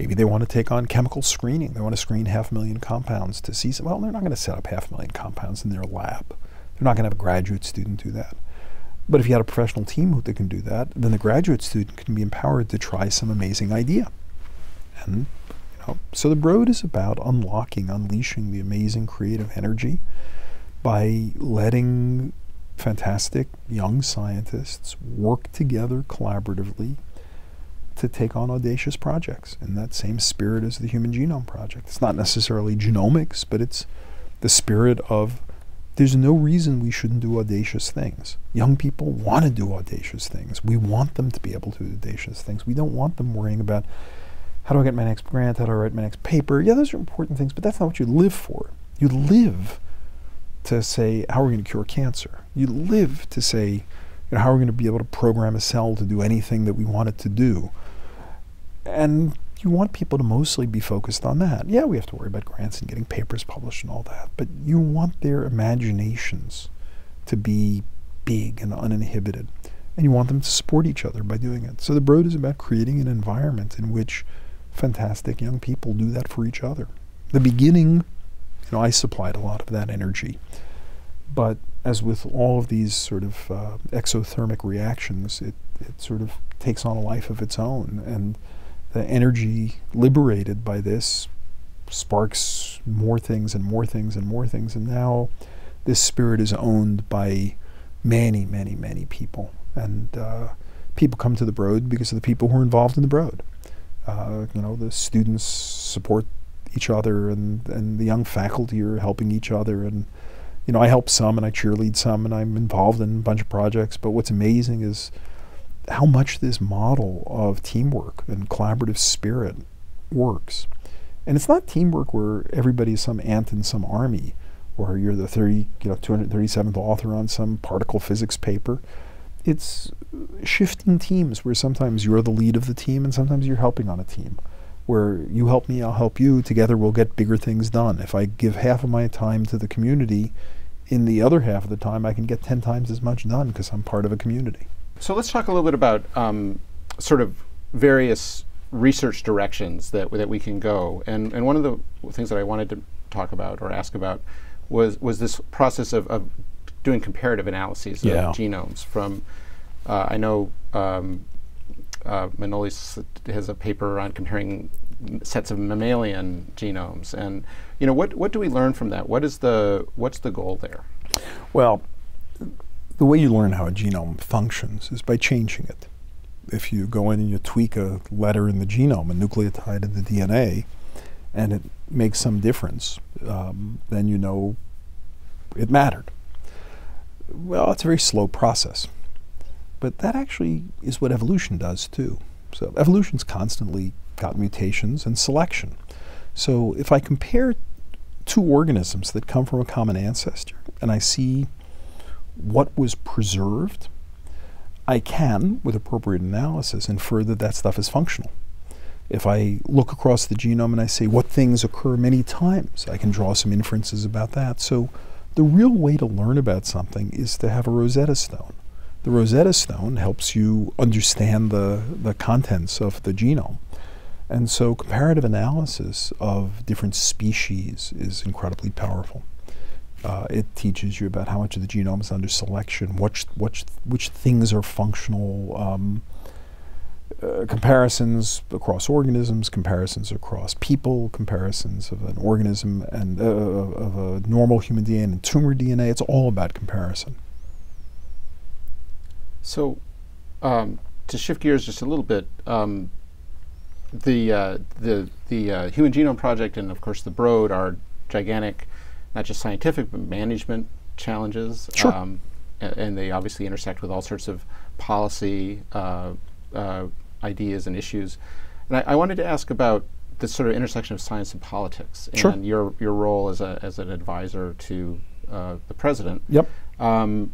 Maybe they want to take on chemical screening. They want to screen half a million compounds to see some. Well, they're not going to set up half a million compounds in their lab. They're not going to have a graduate student do that. But if you had a professional team that can do that, then the graduate student can be empowered to try some amazing idea. And you know, so the Broad is about unlocking, unleashing the amazing creative energy by letting fantastic young scientists work together collaboratively to take on audacious projects in that same spirit as the Human Genome Project. It's not necessarily genomics, but it's the spirit of there's no reason we shouldn't do audacious things. Young people want to do audacious things. We want them to be able to do audacious things. We don't want them worrying about how do I get my next grant? How do I write my next paper? Yeah, those are important things, but that's not what you live for. You live to say, how are we going to cure cancer? You live to say, you know, how are we going to be able to program a cell to do anything that we want it to do? And you want people to mostly be focused on that. Yeah, we have to worry about grants and getting papers published and all that, but you want their imaginations to be big and uninhibited. And you want them to support each other by doing it. So the Broad is about creating an environment in which fantastic young people do that for each other. The beginning, you know, I supplied a lot of that energy. But as with all of these sort of uh, exothermic reactions, it, it sort of takes on a life of its own. And the energy liberated by this sparks more things and more things and more things. And now this spirit is owned by many, many, many people. And uh, people come to the Broad because of the people who are involved in the Broad. Uh, you know, the students support each other, and, and the young faculty are helping each other. And, you know, I help some and I cheerlead some, and I'm involved in a bunch of projects. But what's amazing is how much this model of teamwork and collaborative spirit works. And it's not teamwork where everybody's some ant in some army, or you're the 30, you know, 237th author on some particle physics paper. It's shifting teams where sometimes you're the lead of the team and sometimes you're helping on a team. Where you help me, I'll help you. Together we'll get bigger things done. If I give half of my time to the community, in the other half of the time I can get 10 times as much done because I'm part of a community. So let's talk a little bit about um, sort of various research directions that that we can go. And and one of the things that I wanted to talk about or ask about was was this process of, of doing comparative analyses yeah. of genomes from. Uh, I know um, uh, Manolis has a paper on comparing sets of mammalian genomes, and you know what what do we learn from that? What is the what's the goal there? Well, the way you learn how a genome functions is by changing it. If you go in and you tweak a letter in the genome, a nucleotide in the DNA, and it makes some difference, um, then you know it mattered. Well, it's a very slow process. But that actually is what evolution does too. So evolution's constantly got mutations and selection. So if I compare two organisms that come from a common ancestor and I see what was preserved, I can, with appropriate analysis, infer that that stuff is functional. If I look across the genome and I say what things occur many times, I can draw some inferences about that. So the real way to learn about something is to have a Rosetta Stone. The Rosetta Stone helps you understand the, the contents of the genome. And so comparative analysis of different species is incredibly powerful. Uh, it teaches you about how much of the genome is under selection, which, which, which things are functional, um, uh, comparisons across organisms, comparisons across people, comparisons of an organism and uh, of a normal human DNA and tumor DNA. It's all about comparison. So, um, to shift gears just a little bit, um, the uh, the the uh, Human Genome Project and of course the Broad are gigantic not just scientific but management challenges. Sure. Um, and they obviously intersect with all sorts of policy uh, uh, ideas and issues. And I, I, wanted to ask about the sort of intersection of science and politics sure. and your your role as a as an advisor to uh, the president. Yep. Um,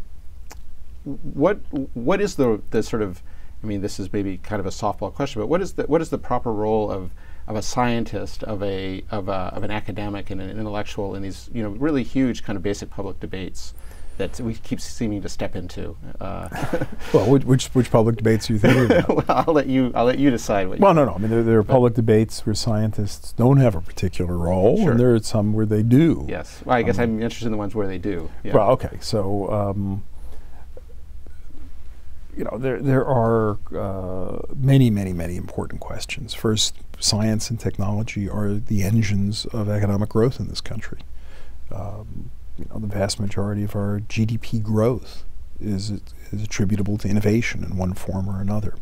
what what is the the sort of I mean, this is maybe kind of a softball question, but what is the what is the proper role of of a scientist, of a of, a, of an academic, and an intellectual in these you know really huge kind of basic public debates that we keep seeming to step into. Uh, well, which, which, which public debates are you thinking about? well, I'll let you I'll let you decide. What well, no, no. I mean, there, there are public debates where scientists don't have a particular role, sure. and there are some where they do. Yes. Well, I guess um, I'm interested in the ones where they do. Yeah. Well, okay. So. Um, you know, there there are uh, many, many, many important questions. First, science and technology are the engines of economic growth in this country. Um, you know, the vast majority of our GDP growth is is attributable to innovation in one form or another.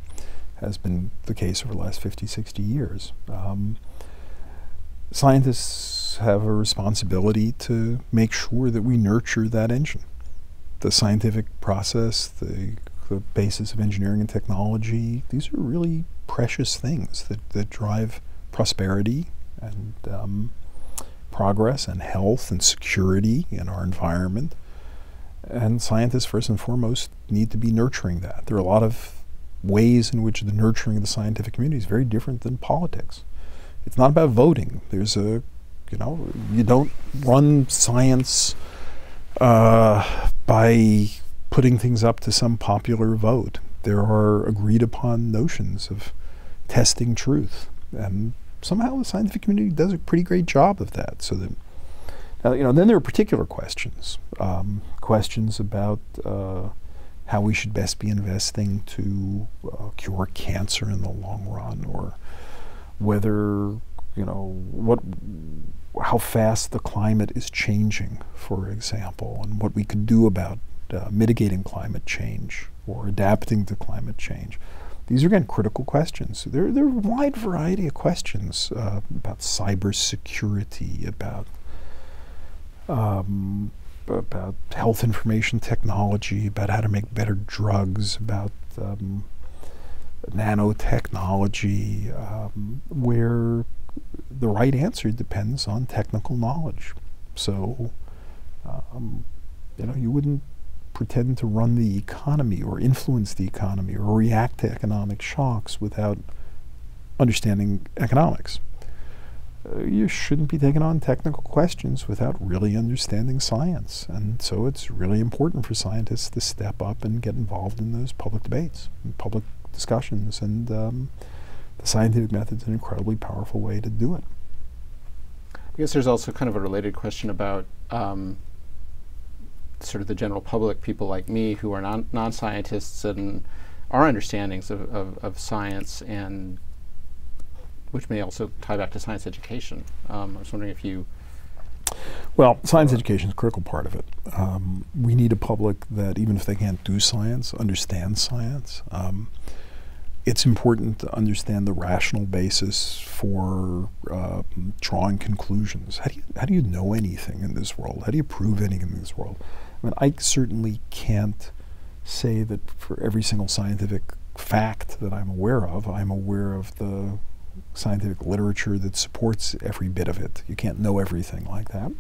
has been the case over the last 50, 60 years. Um, scientists have a responsibility to make sure that we nurture that engine. The scientific process, the, the basis of engineering and technology, these are really precious things that, that drive prosperity and um, progress and health and security in our environment. And scientists, first and foremost, need to be nurturing that. There are a lot of ways in which the nurturing of the scientific community is very different than politics. It's not about voting. There's a, you know, you don't run science uh, by putting things up to some popular vote. There are agreed upon notions of testing truth. And somehow the scientific community does a pretty great job of that. So that, uh, you know, then there are particular questions, um, questions about uh, how we should best be investing to uh, cure cancer in the long run, or whether you know what how fast the climate is changing, for example, and what we could do about uh, mitigating climate change or adapting to climate change. These are again critical questions. There, there are a wide variety of questions uh, about cybersecurity, about um, about health information technology, about how to make better drugs, about um, nanotechnology, um, where the right answer depends on technical knowledge. So, um, you know, you wouldn't pretend to run the economy or influence the economy or react to economic shocks without understanding economics. Uh, you shouldn't be taking on technical questions without really understanding science. And so it's really important for scientists to step up and get involved in those public debates and public discussions. And um, the scientific method is an incredibly powerful way to do it. I guess there's also kind of a related question about um, sort of the general public, people like me who are non, non-scientists and our understandings of, of, of, science and which may also tie back to science education. Um, I was wondering if you well, science education is a critical part of it. Um, we need a public that, even if they can't do science, understands science. Um, it's important to understand the rational basis for uh, drawing conclusions. How do you how do you know anything in this world? How do you prove anything in this world? I mean, I certainly can't say that for every single scientific fact that I'm aware of, I'm aware of the scientific literature that supports every bit of it. You can't know everything like that,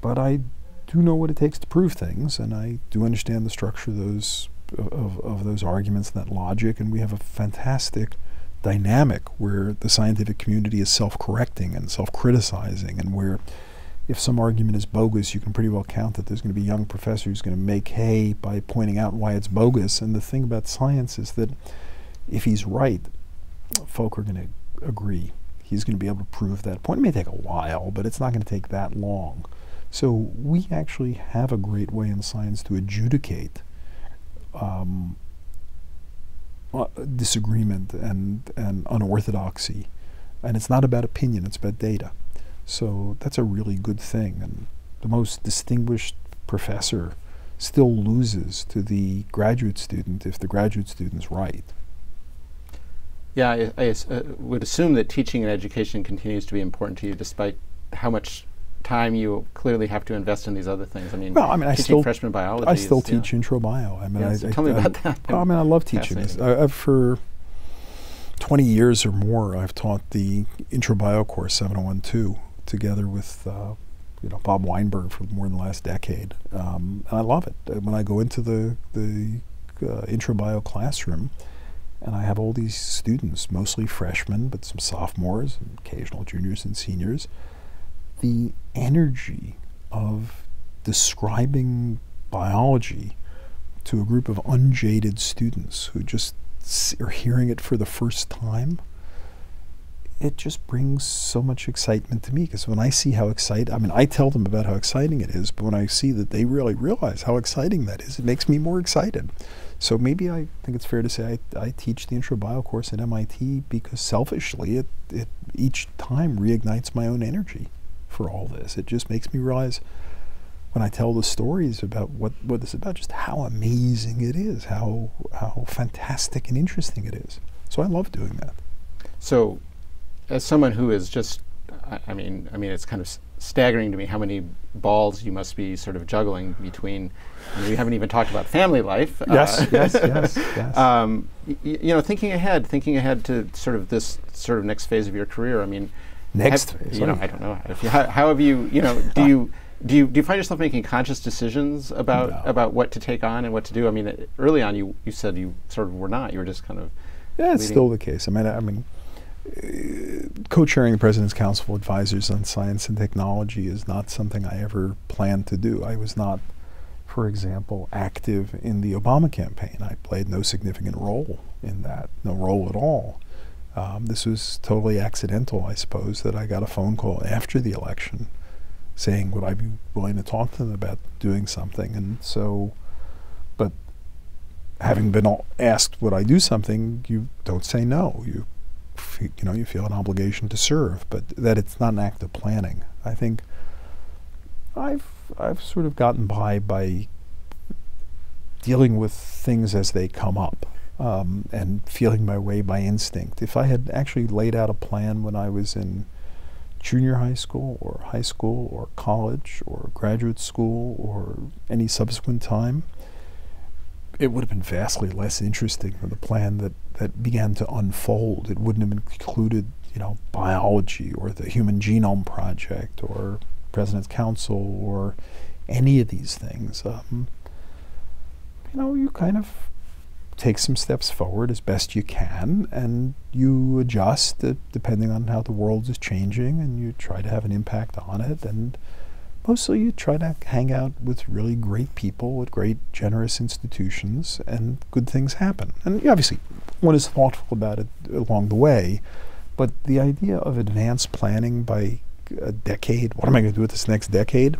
but I do know what it takes to prove things, and I do understand the structure of those of, of those arguments and that logic, and we have a fantastic dynamic where the scientific community is self-correcting and self-criticizing, and where if some argument is bogus, you can pretty well count that there's going to be a young professor who's going to make hay by pointing out why it's bogus. And the thing about science is that if he's right, folk are going to agree. He's going to be able to prove that point. It may take a while, but it's not going to take that long. So we actually have a great way in science to adjudicate um, uh, disagreement and, and unorthodoxy. And it's not about opinion, it's about data. So that's a really good thing. And the most distinguished professor still loses to the graduate student if the graduate student's right. Yeah, I, I uh, would assume that teaching and education continues to be important to you despite how much time you clearly have to invest in these other things. I mean, well, I mean, I still freshman biology. I still teach yeah. intro bio. I mean, yeah, I, so I, tell me about that. I mean, I love teaching this. I, for 20 years or more, I've taught the intro bio course 7012 together with uh, you know Bob Weinberg for more than the last decade, um, and I love it. Uh, when I go into the the uh, intro bio classroom, and I have all these students, mostly freshmen, but some sophomores, and occasional juniors and seniors, the energy of describing biology to a group of unjaded students who just are hearing it for the first time it just brings so much excitement to me because when I see how excited, I mean, I tell them about how exciting it is, but when I see that they really realize how exciting that is, it makes me more excited. So maybe I think it's fair to say I, I teach the intro bio course at MIT because selfishly, it, it each time reignites my own energy for all this. It just makes me realize when I tell the stories about what, what this is about, just how amazing it is, how, how fantastic and interesting it is. So I love doing that. So, as someone who is just, I, I mean, I mean, it's kind of s- staggering to me how many balls you must be sort of juggling between. I mean, we haven't even talked about family life. Yes, uh, yes, yes, yes. Um, you know, thinking ahead, thinking ahead to sort of this sort of next phase of your career. I mean, Next have- phase, You know. I don't know. If you, how, how have you? You know, do you? Do you, do you find yourself making conscious decisions about No. about what to take on and what to do? I mean, uh, early on, you, you said you sort of were not. You were just kind of Yeah, it's leading- still the case. I mean, I, I mean, uh, co-chairing the President's Council of Advisors on Science and Technology is not something I ever planned to do. I was not, for example, active in the Obama campaign. I played no significant role in that, no role at all. Um, this was totally accidental, I suppose, that I got a phone call after the election saying, would I be willing to talk to them about doing something? And so, but having been asked would I do something, you don't say no. You, you know, you feel an obligation to serve, but that it's not an act of planning. I think I've I've sort of gotten by by dealing with things as they come up um, and feeling my way by instinct. If I had actually laid out a plan when I was in junior high school or high school or college or graduate school or any subsequent time, it would have been vastly less interesting than the plan that, that began to unfold. It wouldn't have included, you know, biology or the Human Genome Project or President's Council or any of these things. Um, you know, you kind of take some steps forward as best you can and you adjust depending on how the world is changing and you try to have an impact on it and mostly you try to hang out with really great people with great generous institutions and good things happen and obviously one is thoughtful about it along the way but the idea of advanced planning by a decade what am i going to do with this next decade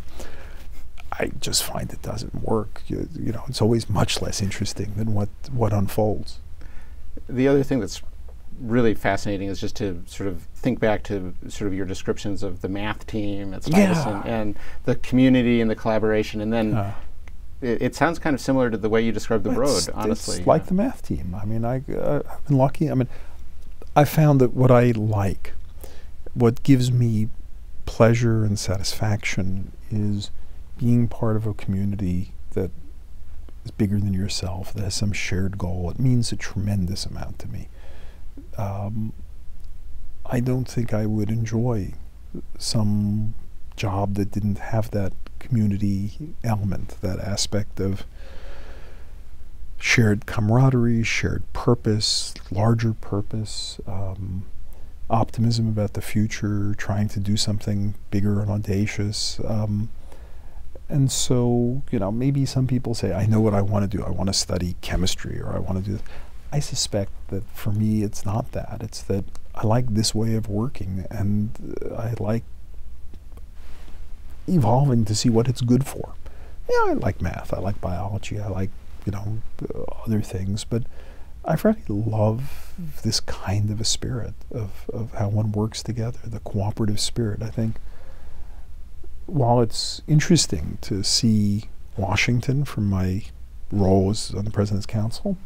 I just find it doesn't work. You, you know, it's always much less interesting than what what unfolds. The other thing that's really fascinating is just to sort of think back to sort of your descriptions of the math team at Stuyvesant Yeah. and the community and the collaboration, and then Uh, it, it sounds kind of similar to the way you described the it's- Broad. Honestly, it's like the math team. I mean, I uh, I've been lucky. I mean, I found that what I like, what gives me pleasure and satisfaction, is being part of a community that is bigger than yourself, that has some shared goal. It means a tremendous amount to me. Um, I don't think I would enjoy some job that didn't have that community element, that aspect of shared camaraderie, shared purpose, larger purpose, um, optimism about the future, trying to do something bigger and audacious. Um, and so, you know, maybe some people say, I know what I want to do. I want to study chemistry or I want to do. I suspect that for me, it's not that. It's that I like this way of working and I like evolving to see what it's good for. Yeah, I like math. I like biology. I like, you know, other things. But I really love this kind of a spirit of, of how one works together, the cooperative spirit. I think while it's interesting to see Washington from my role as on the President's Council,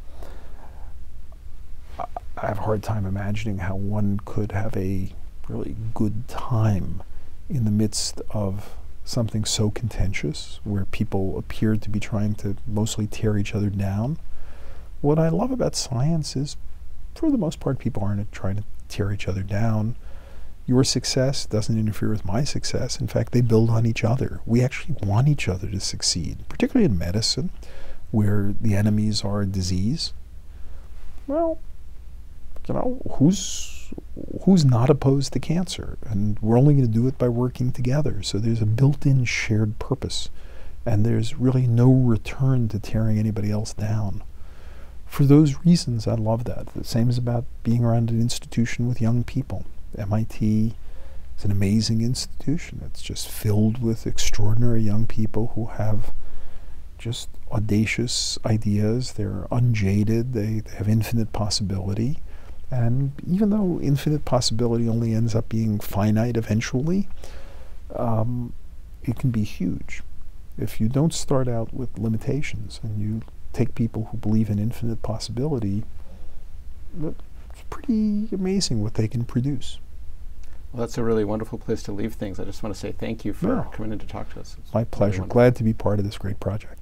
I have a hard time imagining how one could have a really good time in the midst of something so contentious where people appear to be trying to mostly tear each other down. What I love about science is, for the most part, people aren't trying to tear each other down. Your success doesn't interfere with my success. In fact, they build on each other. We actually want each other to succeed, particularly in medicine, where the enemies are disease. Well, you know, who's who's not opposed to cancer? And we're only going to do it by working together. So there's a built-in shared purpose, and there's really no return to tearing anybody else down. For those reasons, I love that. The same is about being around an institution with young people. MIT is an amazing institution. It's just filled with extraordinary young people who have just audacious ideas. They're unjaded. They, they have infinite possibility. And even though infinite possibility only ends up being finite eventually, um, it can be huge. If you don't start out with limitations and you take people who believe in infinite possibility, it's pretty amazing what they can produce. Well, that's a really wonderful place to leave things. I just want to say thank you for Yeah. coming in to talk to us. It's My pleasure. wonderful. Glad to be part of this great project.